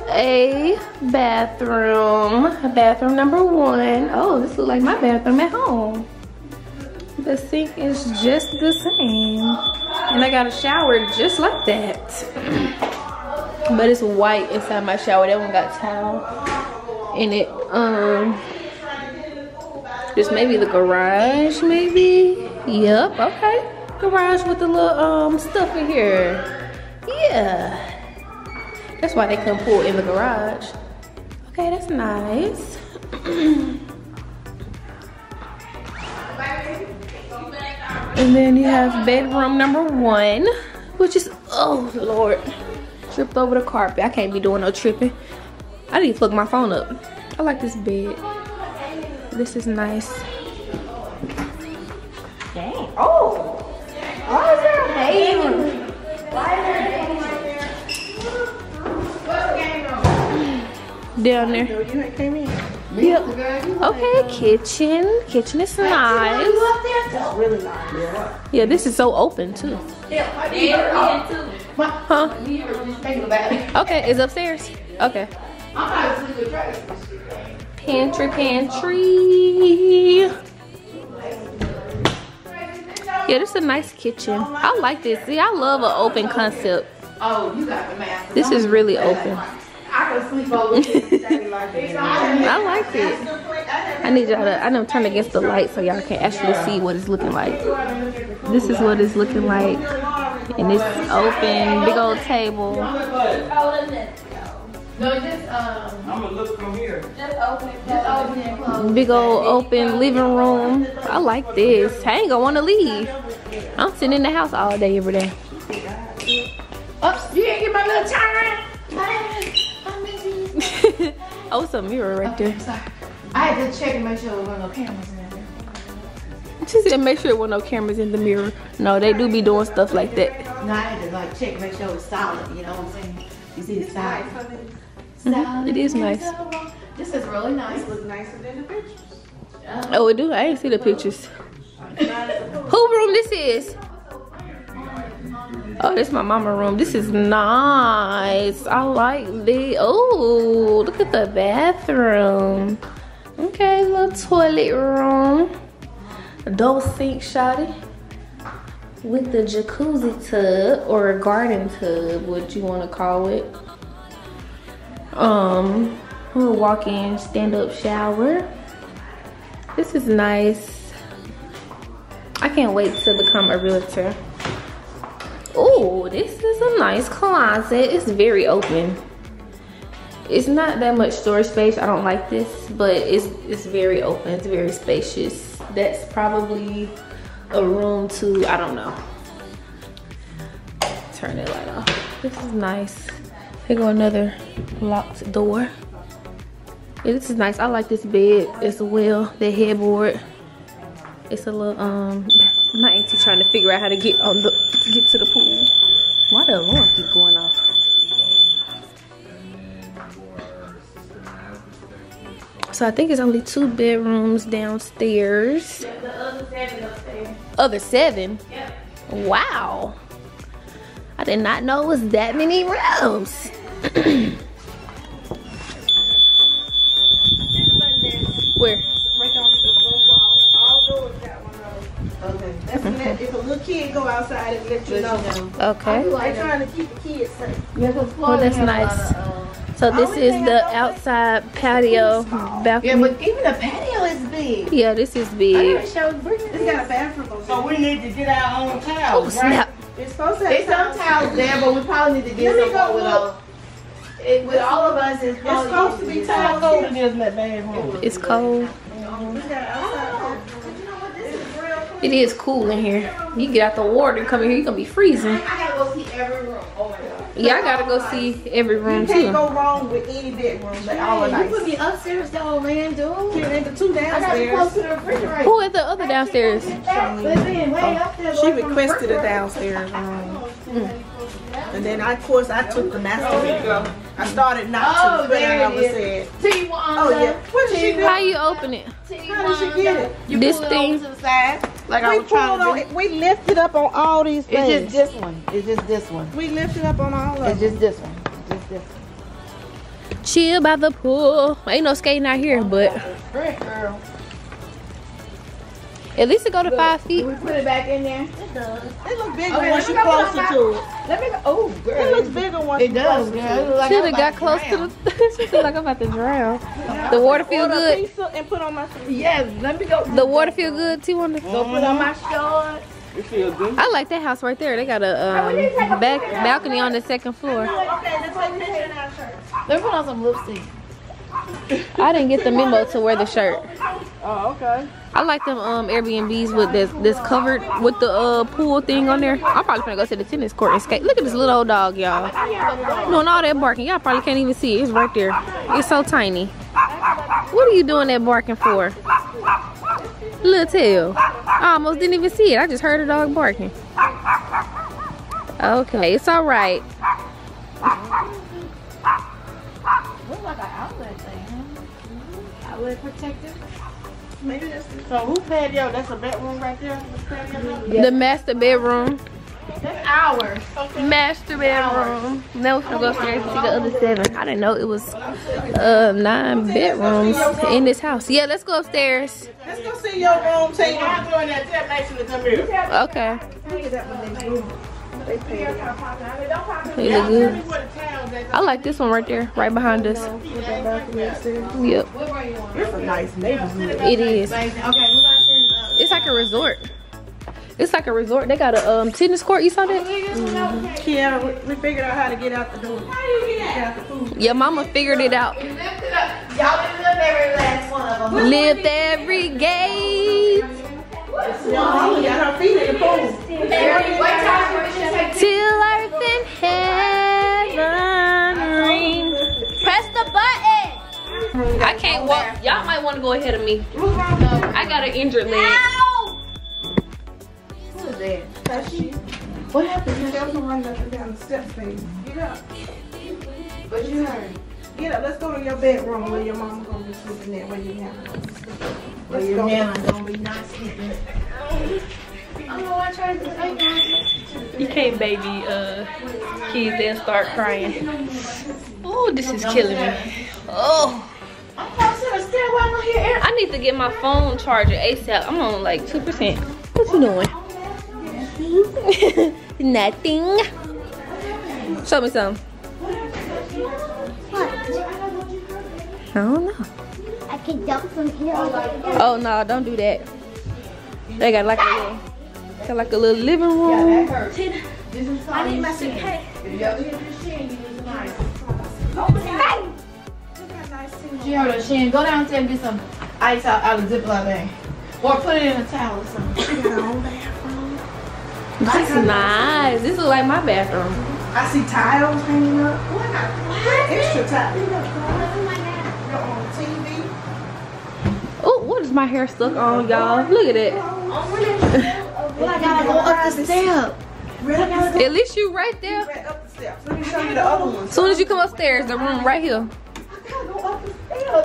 a bathroom. Bathroom number one. Oh, this looks like my bathroom at home. The sink is just the same. And I got a shower just like that. But it's white inside my shower. That one got towel in it. Um, this maybe the garage, maybe. Yep, okay. Garage with the little um stuff in here. Yeah. That's why they couldn't pull in the garage. Okay, that's nice. and then you have bedroom number one, which is, oh Lord, tripped over the carpet. I can't be doing no tripping. I need to plug my phone up. I like this bed. This is nice. Dang. Oh. Why is there a baby? Down there.
You came in.
Yep. Okay, kitchen. Kitchen is nice.
Really nice.
Yeah, this is so open too. Huh? Okay, it's upstairs. Okay. Pantry, pantry. Yeah, this is a nice kitchen. I like this. See, I love an open concept.
Oh, you got the.
This is really open.
I can sleep over here.
I like it. I need y'all to, I know turn against the light so y'all can actually see what it's looking like. This is what it's looking like. And it's open, big old table.
No, just um.
I'm gonna look from here.
Just open it. Just open it and close.
Big old open living room. I like this. I ain't gonna wanna leave. I'm sitting in the house all day, every day.
Oh, you didn't get my little time.
Oh, it's a mirror right there.
Sorry. I had to check and make sure there were no cameras in there.
She said make sure there were no cameras in the mirror. No, they do be doing stuff like that.
No, I had to like check and make sure it was solid. You know what I'm saying? You see the side.
Mhm, It is nice.
This is really nice. Looks nicer than the pictures.
Oh, it do? I ain't see the pictures. Who room this is? Oh, this is my mama room. This is nice. I like the, oh, look at the bathroom. Okay, little toilet room. Double sink shoddy. With the jacuzzi tub or a garden tub, what you want to call it. Um, Little walk-in stand-up shower. This is nice. I can't wait to become a realtor. Oh, this is a nice closet. It's very open. It's not that much storage space. I don't like this, but it's it's very open. It's very spacious. That's probably a room to, I don't know. Turn that light off. This is nice. Here go another locked door. Yeah, this is nice. I like this bed as well. The headboard. It's a little um my auntie trying to figure out how to get on the get to the. Why the alarm keep going off? So I think it's only two bedrooms downstairs. Other seven? Wow. I did not know it was that many rooms.
kid go outside and let you know.
Okay.
They trying to keep the kids safe.
Well, that's nice. So this is the outside patio balcony.
Yeah, but even the patio is big.
Yeah, this is
I
big.
didn't show Brittany.
It's got a bathroom
So we need to get our own
Oh,
towels, right?
snap.
It's supposed to have
There's some towels there, but we probably need to get some
go
more with all. It, with all of us, it's,
It's supposed to be towels
cold it is in that bathroom.
It's cold.
Oh, we got outside. This is real cool.
It is cool in here. You get out the water and come in here, you're gonna be freezing.
I gotta go see every room. Oh my god.
Yeah, I gotta go see every room
You can't
too.
go wrong with any bedroom. They all are
You
nice.
put me upstairs though, man, dude.
And the two
I gotta be close
downstairs.
to the.
Who is the other downstairs?
Listen, way up there.
She
away from the
requested a downstairs room. And then I, of course, I took the master oh, bedroom. I started not
Oh,
to, but I
there it
never
is.
said.
T1.
Oh yeah. What did she do?
How you open it?
How did she get it?
You
This
pull it
thing?
over to the side, like I
We
was trying to
on it. We lifted up on all these things.
It's just this one. It's just this one.
we lifted up on all of
It's
them.
just this one. It's just this one.
Chill by the pool. Ain't no skating out here, but
Great girl.
At least it go to five feet.
Do we put it back in there?
It does. It looks bigger
Okay,
once you
me go put
closer
on
to it.
Let me go. Oh, girl.
It looks bigger once
It
you
does,
closer
girl.
to
It
it.
look like
Should
I'm
have got close
drown.
to the. she feel like I'm about to drown. The water feel good.
and put on my feet.
Yes, let me go.
The water feel good too on the.
Go put on my shorts. It feel good.
I like that house right there. They got a um, back balcony on the second floor.
Okay, let's take a picture in our shirt.
Let me put on some lipstick.
I didn't get the memo to wear the shirt.
Oh, okay.
I like them um Airbnbs with this this covered with the uh pool thing on there. I'm probably gonna go to the tennis court and skate. Look at this little old dog, y'all. Doing all that barking. Y'all probably can't even see it. It's right there. It's so tiny. What are you doing that barking for? Little tail. I almost didn't even see it. I just heard a dog barking. Okay, it's all right.
Like an outlet thing. Outlet protector.
Maybe that's
So who patio? That's a bedroom right there. This patio?
The master bedroom.
That's ours.
Master bedroom. Now we're gonna go upstairs and see the other seven. I didn't know it was uh nine bedrooms in this house. Yeah, let's go upstairs.
Let's go see your room, Tina.
I'm doing that. Tell Mason to come here.
Okay.
Look at that one they do. They paid it.
They look good.
Where the towels at?
I like this one right there, right behind us.
With that balcony upstairs.
Yep,
It's a nice neighborhood.
it is.
Okay, we're gonna send
It's like a resort. It's like a resort. They got a um tennis court. You saw that?
Yeah, we, we figured out how to get out the door. Get out the food.
Yeah, mama figured it out.
Y'all didn't live every last one of them.
Lived every gate
Your mama got her feet in the pool.
What time we should take
till earth and heaven ring.
Press the button.
I can't walk. Y'all might want to go ahead of me. I got an injured leg.
Who is that?
That's.
What happened?
Tell them to run up and down the steps, baby. Get up.
What you heard?
Get up. Let's go to your bedroom where your mama gonna be sleeping there where you have her.
Well,
Let's
your
go.
nana gonna be not sleeping. Oh, I tried to say
You can't baby uh kids then start crying. Oh, this is killing me. Oh,
I'm supposed to still while I'm here.
I need to get my phone charger ASAP. I'm on like two percent. What you doing? Nothing. Show me some. don't know.
I can jump from here.
Oh no, don't do that. They got like a little, got like a little living room.
I need my suitcase.
She heard her Shin. Go downstairs and get some ice out, out of the Ziploc bag. Or put it in a towel or something.
This is nice. This is like my bathroom.
I see tiles hanging up. What? What? Extra tiles.
Is my hair stuck on, y'all? Look at it.
Well, I gotta go up the step.
At least you right there.
Right up the steps. Let me show you the other one.
Soon as you come upstairs, the room right here.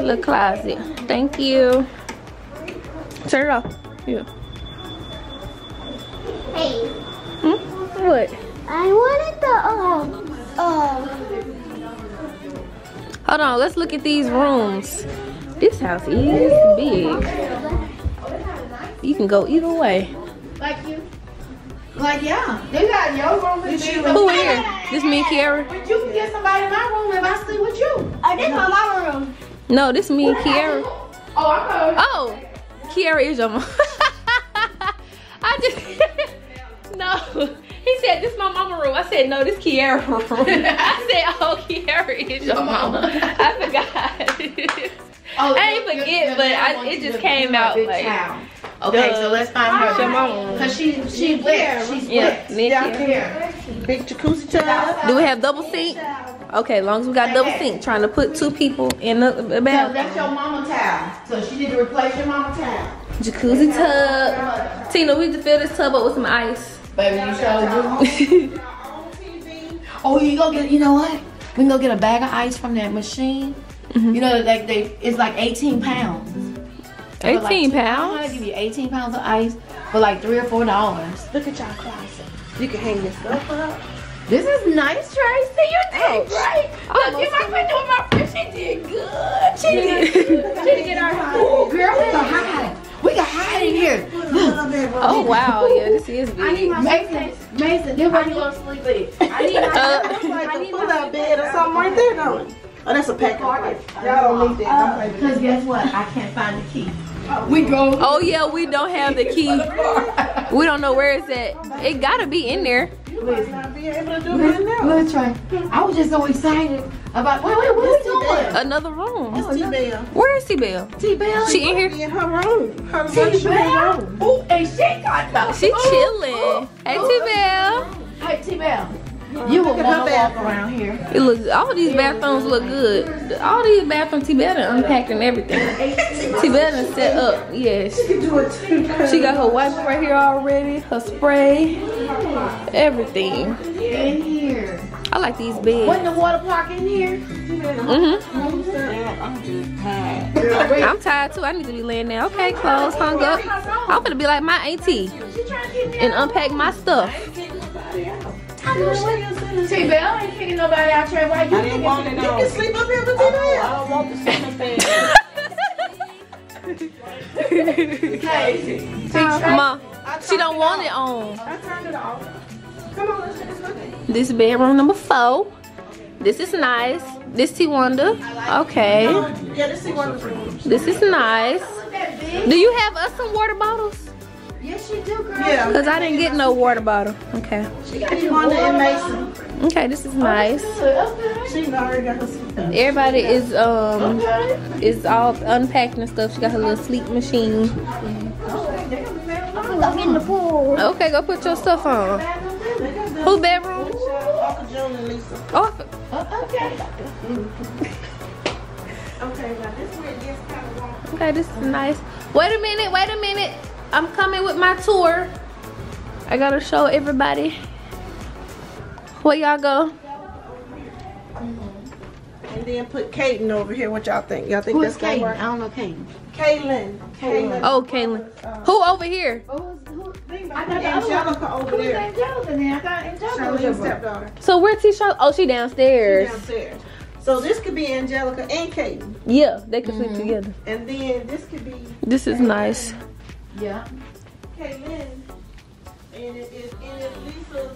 Little closet. Thank you. Turn it off. Yeah.
Hey,
Hmm? What?
I wanted the um uh
Hold on, let's look at these rooms. This house is big. You can go either way.
Like you. Like yeah. They got your room and big.
Who in here? This me and Kiara?
But you can get somebody in my room if I sleep with you.
I did my mama room.
No, this me and Kiara.
Oh, I heard.
Oh, Kiara is your mom. I just no. He said this my mama room. I said no, this Kiara room. I said oh, Kiara is your mama. I forgot.
Oh,
I ain't
your- your-
forget,
your
but I, it just came out like
child. Okay, so let's find her.
It's your mama.
Cause she she wet. She's
Yeah,
wet.
me and
Here.
Big jacuzzi tub.
Do we have double sink? Okay, as long as we got double sink, trying to put two people in the, the
So that's your mama towel. So she need to replace your mama towel.
Jacuzzi tub. Tina, we need to fill this tub up with some ice.
Baby, you sure do. oh, you go get. You know what? We can go get a bag of ice from that machine.
Mm-hmm.
You know, like they, it's like 18 pounds. For like
18
two- I'm gonna give you 18 pounds of ice for like three or four dollars.
Look at y'all closet. You can hang this stuff up.
This is nice, Tracy. You did
Ouch.
great.
Almost
Look, you might put with my friend. She did good. She did good. She did get our Ooh, girl. We can hide. We can hide in here.
Oh wow, yeah, this is big.
Mason, Mason, this where you gonna sleep at.
I need
Uh,
like a pull-out bed or something right there, don't it? Oh, that's a pack of Y'all don't need that. Don't play with
Cause guess what? I can't find the key. We go.
Oh yeah, we don't have the key. We don't know where it's at. It gotta be in there.
that. Be able to do it now.
Look, Trey. I was just so excited about. Wait, wait, what are we doing?
Another room.
Oh, T-Bell.
Where is T-Bell?
T-Bell.
She in here?
Be in her room. Her
T-Bell.
luxury room.
Ooh, and she got the.
She chilling. Hey T-Bell.
Hey, T-Bell. You will
at her
want to walk
bathroom.
around here.
It looks. All these bathrooms look good. All these bathrooms, T-Bell done unpacked and everything. T-Bell done set up. Yes.
Do it too.
She got her wipes right here already. Her spray. Everything.
In here.
I like these beds.
Wasn't the water park in here?
Mm-hmm. I'm tired too. I need to be laying there. Okay, clothes hung up. I'm gonna be like my auntie and unpack my stuff.
T-Bell ain't kicking nobody out, Trey. Why you
I didn't want it. You can sleep up here with T-Bell. I don't want the summer bed.
Hey,
Ma, she don't want it on.
I turned it off. Come on, let's just look at.
This bedroom number four. This is nice. This T Wonder. Okay.
Yeah, this is one of the rooms.
This is nice. Do you have us some water bottles?
Yes, you do, girl.
Yeah.
Cause I didn't get no water bottle. Okay.
She got Wanda and Mason.
Okay, this is nice.
She already got her sleep.
Everybody is um is all unpacked and stuff. She got her little sleep machine.
Go get in the pool.
Okay, go put your stuff on. Who's bedroom?
Uncle June and Lisa.
Oh,
Okay.
Okay, now this way gets kind of warm.
okay, this is nice. Wait a minute, wait a minute. I'm coming with my tour. I gotta show everybody. Where y'all go? Mm-hmm.
And then put Kaden over here. What y'all think? Y'all think
Who
that's
is
gonna
Kaden? I don't know Kaden.
Kaylin. Kaylin.
Oh, Kaylin. Who over here?
Oh, I got the other one.
Angelica over
Who's
there.
Angelica then? I got Angelica.
Charlotte's stepdaughter.
So where T-shirt? Oh, she downstairs.
Downstairs. So this could be Angelica and Kaden.
Yeah, they can sleep mm-hmm. together.
And then this could be
This is nice.
Yeah.
Kaylin. And it is and it's Lisa's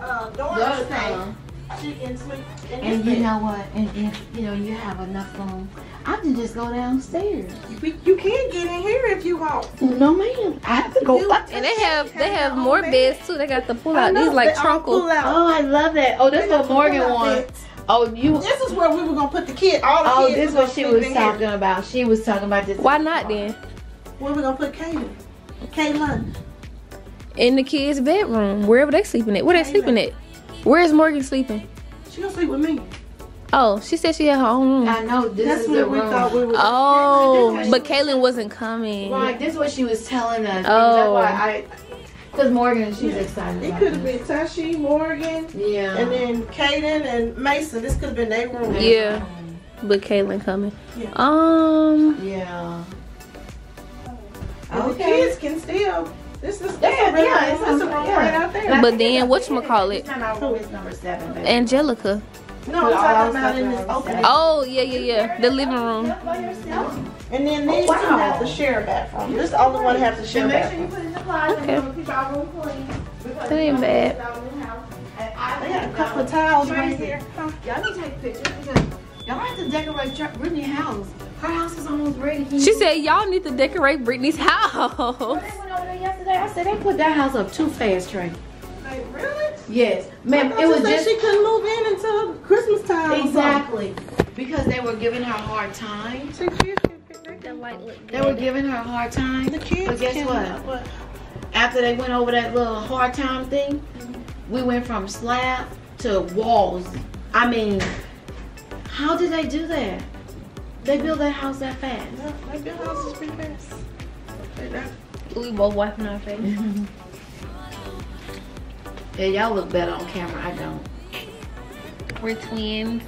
uh,
Daughter's
daughter's
time.
time. She can sleep in
And
this
you know what? And if you know you have enough room, I can just go downstairs.
You, you can get in here if you want.
No, ma'am. I have to go up.
And they have they have more beds too. They got the pull out.
know,
These like
they
trunkle.
Oh, I love that. Oh, that's
They got
what
the
Morgan
pull-out
wants. Oh, you.
This is where we were gonna put the kid. All the
Oh,
kids
this is what she was
sleep in here.
talking about. She was talking about this.
Why not then?
Where we gonna put Kaylin? Kaylin.
In the kids' bedroom, wherever they sleeping at. Where they sleeping at? Where is Morgan sleeping?
She gonna sleep with me.
Oh, she said she had her own room.
I know this
That's
is
where
the
we
room.
thought we were.
Oh, but Kaylin wasn't coming.
Right, this is what she was telling us.
Oh.
That's why I. Because Morgan, she's excited.
It could have been Tashi, Morgan,
Yeah.
and then Kaden and Mason. This could have been their room.
Yeah, but Kaylin coming.
Yeah.
Um,
Yeah.
And the
Okay.
kids can still. This is this
Yeah, yeah,
room.
it's
a room right out there.
but then whatchamacallit?
This time our room is number seven, baby.
Angelica.
No, I'm talking about in this open.
Oh yeah, yeah, yeah. The living room.
And then oh, these
Oh,
two
wow.
have to share a bathroom. This is the only one that has to share a
Make sure you
bathroom.
put in the closet.
Okay.
We're keep our clean. Because
That ain't bad.
They got a couple of towels right here.
Y'all need to take pictures because y'all have to decorate Tr- Brittany's house. Her house is almost ready. Can
She
you-
said y'all need to decorate Brittany's house.
They went over there yesterday. I said they put that house up too fast, Trey.
Like, really?
Yes, ma'am. It was
thought you said
just
she couldn't move in until Christmas time.
exactly because they were giving her a hard time.
See, she- she-
light look
They were giving her a hard time.
The kids
But guess
can-
what? After they went over that little hard time thing, we went from slab to walls. I mean, how did they do that? They built that house that fast.
No, like your house is pretty fast. Like that.
We both wiping our face.
Yeah, y'all look better on camera. I don't.
We're twins.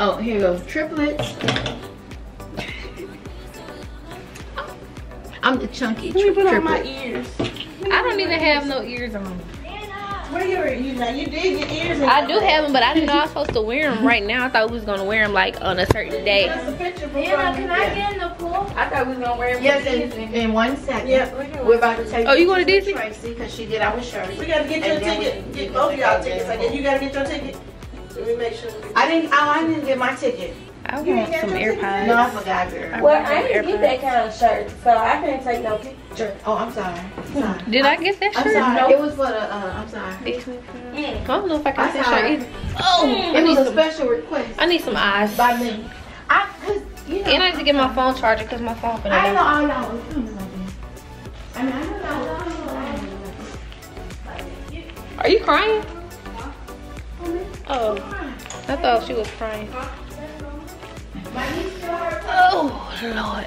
Oh, here goes triplets. I'm the chunky
Let me
tri-
put on my ears.
I don't even have no ears on.
Where your you now? You did your ears. in
I do have them, but I didn't know I was supposed to wear them right now. I thought we was gonna wear them like on a certain day.
That's a picture from
Anna, can I get in the pool?
I thought we was gonna wear them.
Yes, in, in one second.
Yeah, we can-
We're about to take.
Oh, you going to
pictures
Disney?
Tracy because she did our shirt.
We gotta get your
we-
ticket.
we
Get both y'all tickets. I guess you gotta get your ticket. Let me make sure.
I didn't. Oh, I didn't get my ticket.
I
You
want some
get your ticket?
AirPods.
No, I forgot, girl.
Well, I didn't get that kind of shirt, so I couldn't take no picture.
Oh, I'm sorry. I'm sorry.
Did I get that
I'm
shirt?
sorry. It was for the. Uh, I'm sorry.
I don't know if I can
I'm
that
sorry.
shirt either. Oh, I
It
need
was a
some.
special request
I need some eyes.
by me. I, cause you know.
And I need to get my phone charger because my phone.
I know all y'all was coming like. I mean, I know y'all was coming
die. Are you crying? Oh, I thought she was crying. Oh Lord,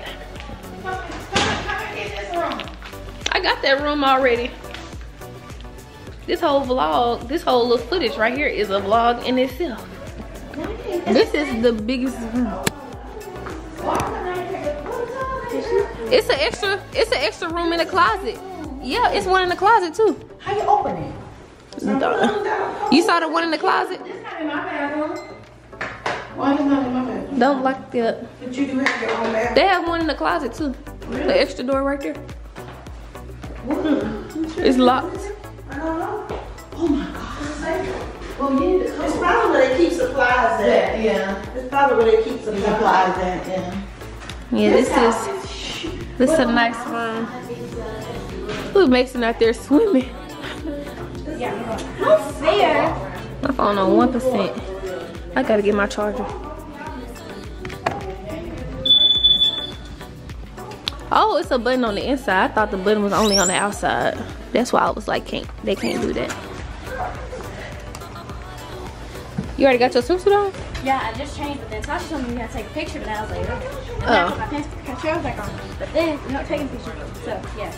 I got that room already. This whole vlog, this whole little footage right here is a vlog in itself. This is the biggest room. It's an extra, it's an extra room in the closet. Yeah, it's one in the closet too.
How you open it?
You saw the one in the closet?
This not in my bathroom. Why is not in my bathroom?
Don't lock the.
But you do have your own bathroom.
They have one in the closet too. The extra door right there. It's locked.
I don't know.
Oh my god. Well, you need
It's probably where they keep supplies at.
Yeah, yeah.
It's probably where they keep supplies.
Supplies at, yeah.
Yeah, this is this is a nice room. Who Mason out there swimming?
No fair.
My phone on one percent. I gotta get my charger. Oh, it's a button on the inside. I thought the button was only on the outside. That's why I was like, can't they can't do that. You already got your swimsuit on?
Yeah, I just changed, but then Tasha told me we had to take a picture, but I was like, okay. And then I
Oh.
put my pants my controls back on. But then we not taking pictures. So yeah,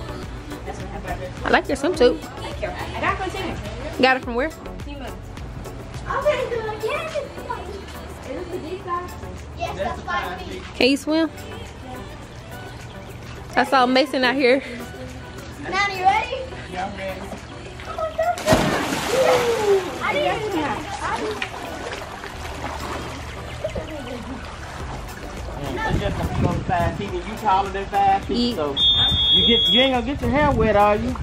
that's what happened.
I like your swimsuit.
Thank you. I got from too.
Got it from where?
Team Moons. Okay, good.
I saw Mason out here.
Nana, you ready? Yeah, I'm ready. I didn't even I didn't-
It's just you five feet and you taller than five feet, so you get you ain't gonna get your hair wet, are you?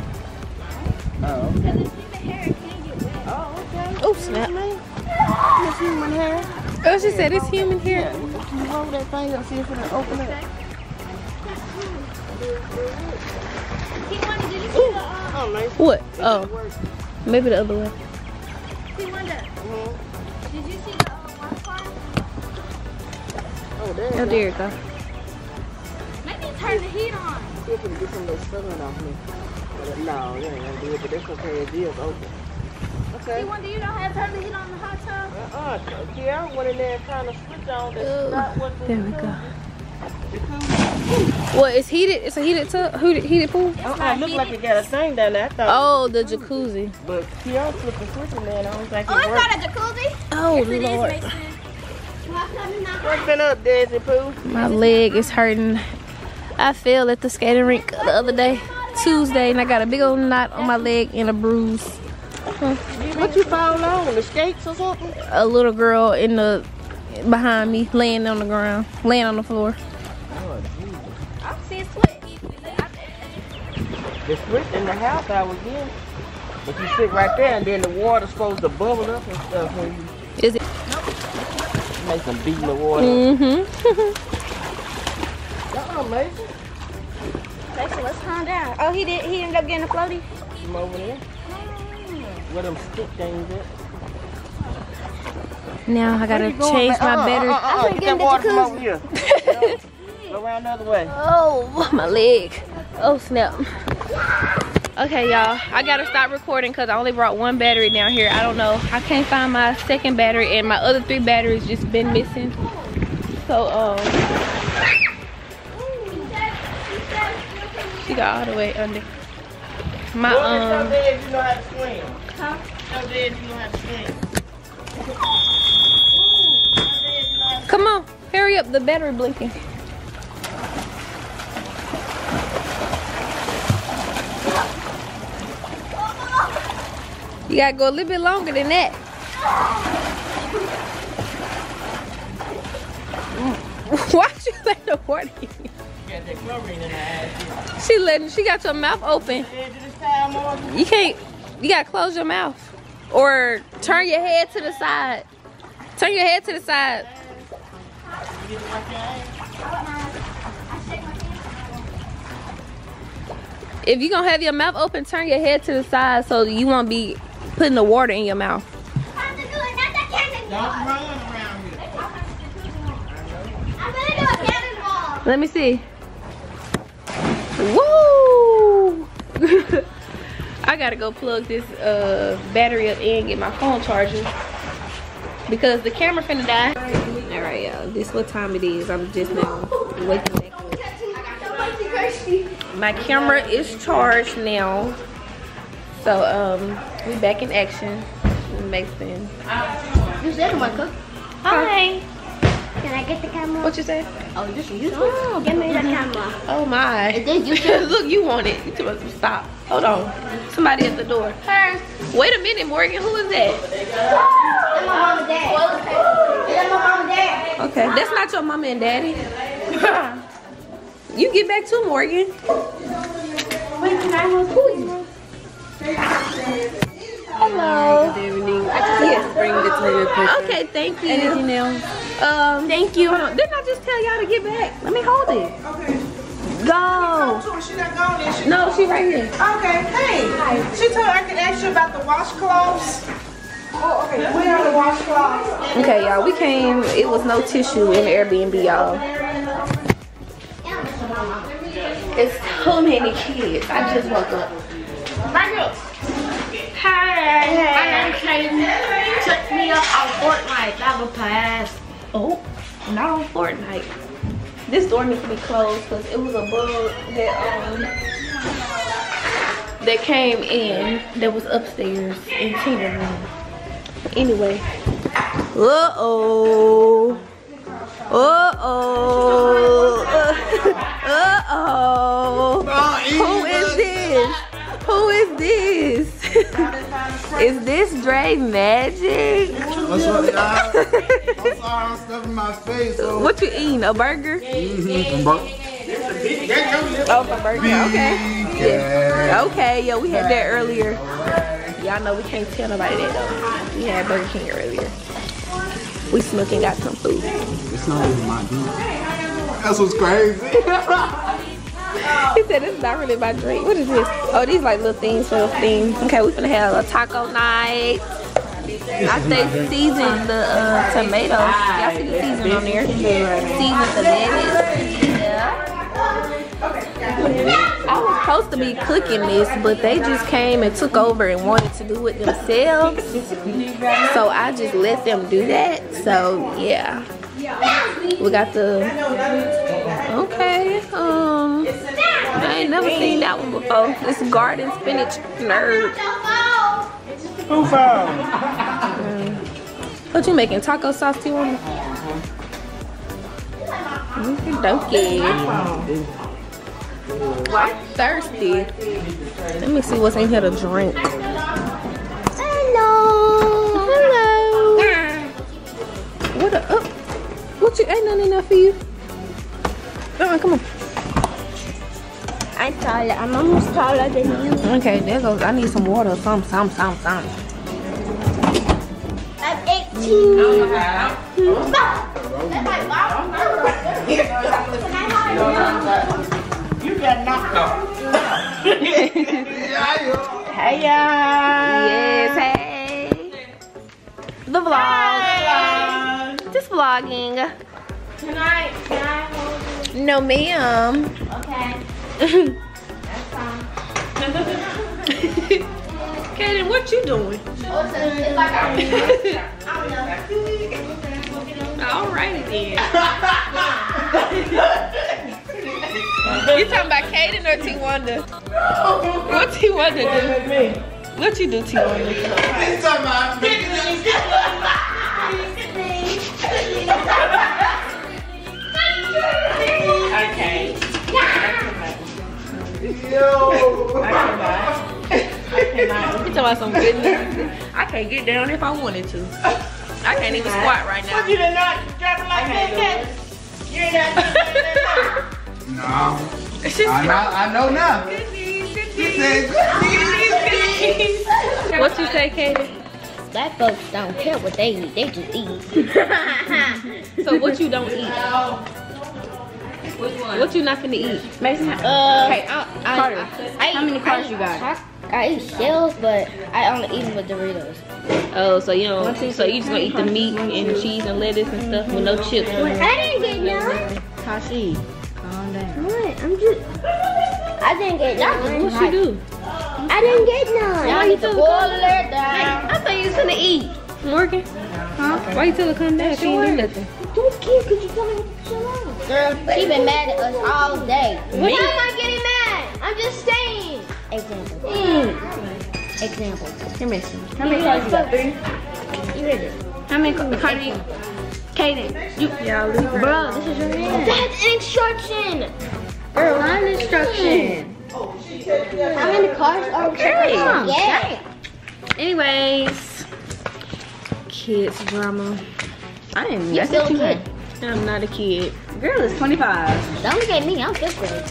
Oh, okay.
Because it's human hair, it can't get wet.
Oh, okay.
Oh snap!
Miss human hair.
Oh, she said it's human here.
Yeah, you roll that thing up, see if it'll open up. Oh, nice.
What? Oh, maybe the other way.
Oh, there
Oh, there you go.
Maybe turn the heat on.
See if it'll get some of the sun off me. But, uh, no, it ain't gonna do it, but that's okay. It is open. Okay.
See, Wonder, you don't have to turn the heat on the hot tub?
Uh-uh. Yeah, I went in there trying to switch on. That's not what the
There we go. What? It's heated. It's a heated tub. Heated, heated pool.
Uh-uh. Look like it got a thing down there. I thought.
Oh, the jacuzzi.
But Kiara flipped the switch in there I was like,
Oh,
it
it's
worked.
not a jacuzzi?
Oh
yes,
Lord.
Mason. Hot tub is not
What's been up, Daisy Pooh?
My leg is hurting. I fell at the skating rink the other day, Tuesday, and I got a big old knot on my leg and a bruise.
What you fall on? The skates or something?
A little girl in the behind me, laying on the ground, laying on the floor.
I'm seeing sweat.
The switch in the house I was in. But you sit right there and then the water's supposed to bubble up and stuff when you
Is it?
make some beating the water.
Mm-hmm.
Uh-uh, Mason.
Mason, let's calm down. Oh, he did. He ended up getting a floaty.
Come over there. Where them stick things at?
Now I gotta change my
Uh-uh,
battery.
uh-uh, uh-uh.
I'm
Get
gonna get
water
the
from over here. Go- around the other way.
Oh, my leg. Oh, snap. Okay, y'all. I gotta stop recording because I only brought one battery down here. I don't know. I can't find my second battery and my other three batteries just been missing. So, um, she got all the way under. My,
Boy, it's so
um,
dead you know how to swim. Huh? So dead you know how to swim.
Come on. Hurry up. The battery blinking. You gotta go a little bit longer than that. Why'd you let the water in? She letting she got your mouth open. You can't you gotta close your mouth. Or turn your head to the side. Turn your head to the side. If you're gonna have your mouth open, turn your head to the side so you won't be putting the water in your mouth. Let me see. Woo! I gotta go plug this uh, battery up and get my phone charger because the camera finna die. All right, y'all. This what time it is. I'm just now waking up. My camera is charged now, so um, we back in action. Mason.
You said want cook. Hi. Can I get the camera?
What you say?
Oh, this is you. Oh, give me the camera.
Oh my.
Is this YouTube?
Look, you want it. You told us to stop. Hold on. Somebody at the door.
Her.
Wait a minute, Morgan. Who is that? Okay, that's not your mama and daddy. you get back to Morgan.
Wait, can I hold
Hello.
Yes. Bring the toilet paper.
Okay, thank you.
Anything else?
Um,
Thank you.
hold on. Didn't I just tell y'all to get back? Let me hold it.
Okay.
Go.
She not gone. She
No, she right here.
Okay, hey. She told I could ask you about the washcloths. Oh, okay. Where are the washcloths?
Okay, y'all. We came. It was no tissue in the Airbnb, y'all. It's so many kids. I just woke up.
Hi, Hey. my name's Hayden. Check me up on Fortnite. I will pass.
Oh, not on Fortnite. This door needs to be closed because it was a bug that um that came in that was upstairs in Tina room. Anyway. Uh oh. Uh oh. Uh oh. Who is this? Who is this? is this Dre Magic?
What's up, y'all? I'm sorry, I'm stuffing my face. So.
What you eating? A burger?
Mm-hmm. From Bur-
Oh, from Burger King. Okay. Yeah. Okay, yeah, we had that earlier. Y'all know we can't tell nobody that though. We had Burger King earlier. We snuck and got some food.
It's not even my drink. That's what's crazy.
He said it's not really my drink. What is this? Oh, these like little things for the things. Okay, we finna have a taco night. I say season the uh, tomatoes. Y'all see the season on there? Season the lettuce. Yeah. I was supposed to be cooking this, but they just came and took over and wanted to do it themselves. So I just let them do that. So yeah. We got the okay. Um I ain't never seen that one before. This garden spinach nerd.
Who found?
What you making? Taco sauce too on Donkey. I'm thirsty. Let me see what's in here to drink. Hello. Hello. What a, uh, what you ain't nothing in there for you? Come on, come on.
I'm taller. I'm almost taller than you.
Okay, there goes. I need some water or something, something, something, something.
I'm 18.
You got knocked out.
Hey y'all. Yes, hey. The vlog. Just vlogging.
I, can I hold you?
No, ma'am.
Okay. That's fine.
Kaden, what you doing?
So it's like I I don't know.
Alrighty then. you talking about Kaden or T Wonder? What T Wonder do? What you do, T Wonder?
He's talking about
Okay.
Yo.
I cannot. I cannot.
You talking about some goodness? I can't get down if I wanted to. I can't even squat right
What you
now.
did not drop it like that? You ain't not
No. I know, I know now. He said good
What you say, Katie?
Black folks don't care what they eat. They just eat.
So what you don't eat? What you not finna eat?
Mason, uh,
Okay, I, I,
Carter,
I,
how many cars you got? I eat shells, but I only eat them with Doritos.
Oh, so you don't. So you just gonna eat the meat and cheese and lettuce and stuff with no chips?
I didn't get none.
Tashi, calm down.
I'm just. I didn't get none.
What you do?
I didn't get none.
Why
I
you
need to
told
boil
her
it down.
I thought you was gonna eat. Morgan? Huh? Why you tell her come down? She ain't do nothing.
Don't care because you tell me to chill out. Girl, she been mad at us all day. Why am I getting mad? I'm just saying. Example. Mm. Example.
Here, Mason.
How many cars you got? Three. You read it.
How many? Cardi? Kaden, you. Y'all leave her.
Bro, this is your hand. That's an instruction. Not an instruction. How many cars are
Okay.
Yeah.
Anyways, kids drama. I didn't.
You still
said you had. I'm not a kid.
Girl is 25.
Don't look at me. I'm fifth grade.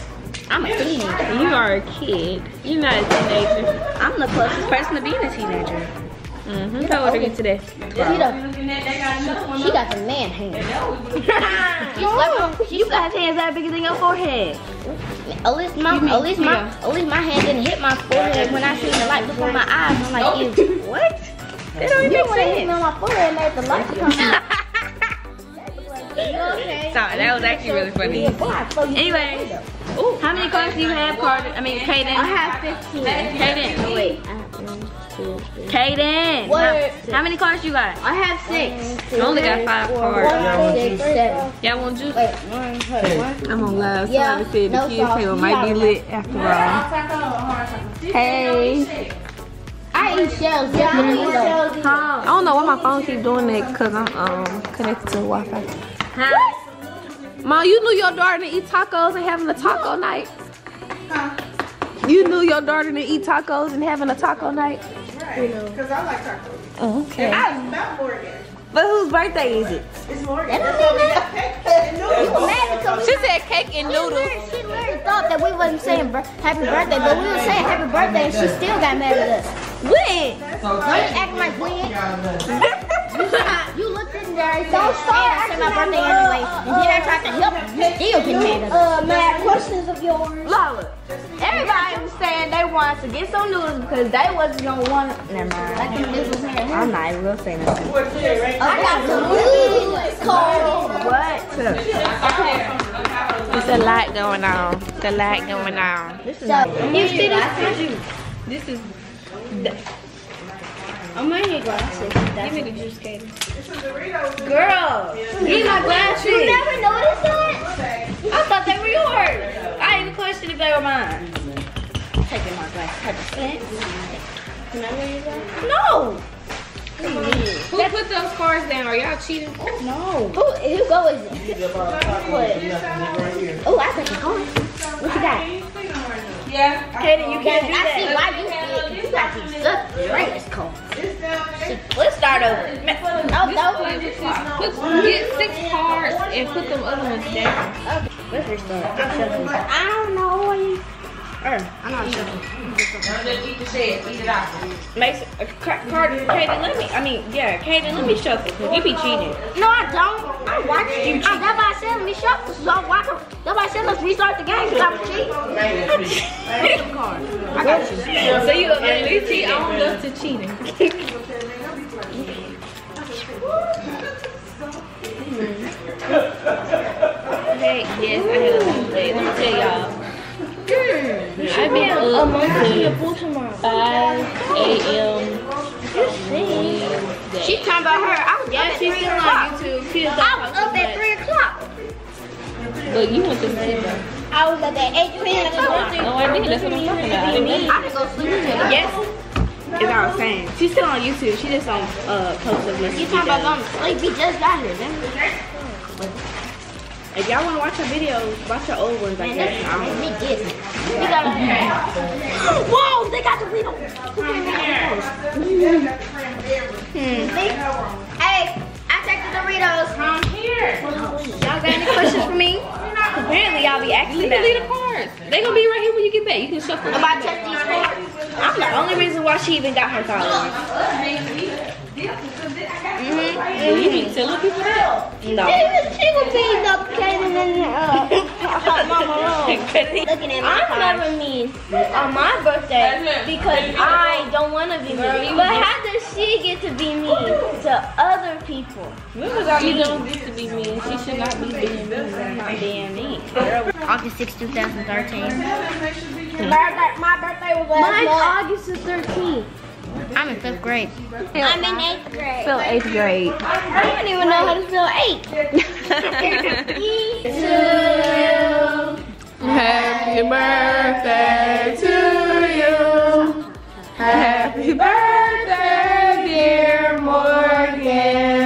I'm a teenager.
You are a kid. You're not a teenager.
I'm the closest person to being a teenager.
Mm-hmm. How old are you today?
She, she got the man hands. slept, she
You got hands that bigger than your forehead.
At least my, at least my, at least my hand didn't hit my forehead when I seen the light before my eyes. I'm like.
What? That don't even
it
make sense.
on my forehead, made the light come on.
Sorry, that was actually really funny.
Anyways, ooh, how many cars do you have, Carter? I mean, Kaden.
I have 15.
Kaden, wait.
I have one, two, three.
Kaden.
What?
How, how many cars you got?
I have six.
I only got five cards.
One, six, seven.
Y'all want juice?
Wait, one, hold.
I'm on live.
Yeah,
Somebody said the
no
kids table might be lit after all. Hey.
I eat shells. Yeah, I eat shells.
I don't know why my phone keep doing that because I'm um connected to Wi-Fi. Huh? Mom, you knew your daughter to eat tacos and having a taco night. You knew your daughter to eat tacos and having a taco night.
Right, Because I like tacos.
Oh, okay.
I'm love Morgan.
But whose birthday is it?
It's Morgan.
That don't mean
got
You were mad because
She said cake and noodles.
She literally thought that we wasn't saying happy birthday, but we were saying happy birthday and she still got mad at us.
When?
Don't you act like we ain't. You, you looked at me. Don't start. It's my birthday anyway. And then I tried to help him. He still get mad at us. Uh, mad questions of yours.
Lola, everybody was saying they wanted to get some noodles because they wasn't gonna want. Never mind.
I think this was here.
I'm not even gonna say nothing.
I got some noodles. Cold.
What?
It's a lot going on. It's a lot going on.
This is.
You see this?
This is
I'm wearing your glasses.
give me the juice, Katie.
Girl, give my glasses.
You never noticed that?
I thought they were yours. I even questioned if they were mine. Taking my glasses. Have a sense?
Can I wear your glasses?
No.
Who put those cards down? Are y'all cheating?
Oh, no. Who, who go is it? What? Oh, I got the card. What you got?
Yeah. Katie, you can't do
I see why you did. You got these stuff. Right, it's cold.
Let's start over.
No, no.
Put, get six cards and put them other ones down.
Let's restart. I'm shuffling.
I don't know.
Er, I'm not shuffling.
Eat the shit. Eat it out.
Mason, uh, Ca- Carter, let me. I mean, yeah, Katie, let me shuffle because you be cheating.
No, I don't. I watched you. Uh, that's why I said let me shuffle. So why don't, that's why I said let's restart the game because I'm cheating.
I got you.
So you at least he owned us to cheating. Hey, yes, I had a long day. Let me tell y'all. I've been up since 5 a.m.
She talking about her. I was
Yeah,
up at
she's
3
still
o'clock.
on YouTube. She
I was up at 3 o'clock.
But you went to sleep. though.
I was up at 8 p.m.
No, I didn't. That's what I'm talking about. I didn't.
I could go sleep too. Yes. Is I was saying. She's still on YouTube. She just on uh post of
You talking about going to sleep? We just got here. Then.
If y'all want to watch her videos, watch her old ones. I
Man,
guess. I don't know.
We got Whoa, they got the Rito. Hey, I take the Doritos.
I'm here. Y'all got any questions for me? Apparently y'all be asking
Leave,
that.
leave the cards. They gonna be right here when you get back. You can shuffle.
About to touch these cards.
I'm the only reason why she even got her followers.
You be telling people that.
No.
She was, being duplicated in uh, her mama. Looking at my
I'm never mean on my birthday because I don't want to be mean. But how does she get to be mean to other people?
She don't get to be mean. She should not be being mean.
Not being mean.
August 6, 2013.
My birthday was last Mine's August the 13th.
I'm in fifth grade. I'm in eighth grade.
Spell eighth grade.
I don't even know how to spell eight.
Happy birthday to you. Happy birthday, dear Morgan.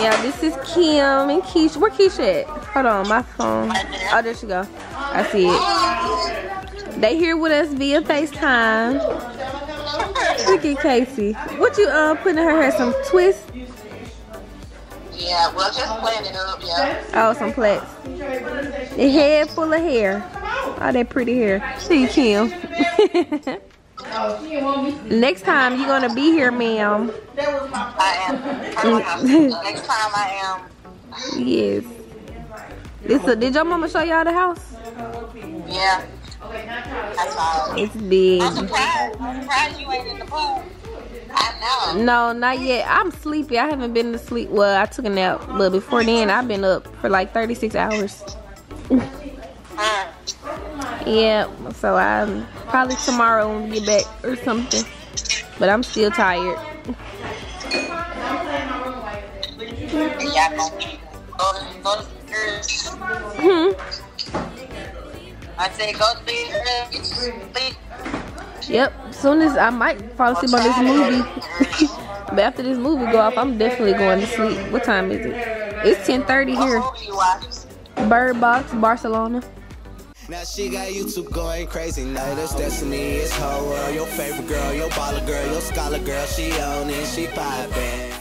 Yeah, this is Kim and Keisha. Where Keisha at? Hold on, my phone. Oh, there she go. I see it. They here with us via FaceTime. Look at Casey. What you uh putting in her hair? Some twists?
Yeah, well, just playing it up, yeah.
Oh, some plaits. The head full of hair. Oh, that pretty hair. See you, Kim. Next time you're gonna be here, ma'am.
I am. Next time I am.
Yes. This a, did your mama show y'all the house?
Yeah.
It's big.
I'm surprised. I'm surprised you ain't in the pool. I know.
No, not yet. I'm sleepy. I haven't been to sleep. Well, I took a nap, but before then, I've been up for like 36 hours. yeah, so I'm probably tomorrow when we get back or something. But I'm still tired. Hmm.
I said go. Sleep.
Yep. Soon as I might fall asleep on this movie. but after this movie go off, I'm definitely going to sleep. What time is it? It's 10:30 here. Bird Box, Barcelona.
Now she got YouTube going crazy. Now that's destiny. It's her world. Your favorite girl, your baller girl, your scholar girl. She on it, she poppin'.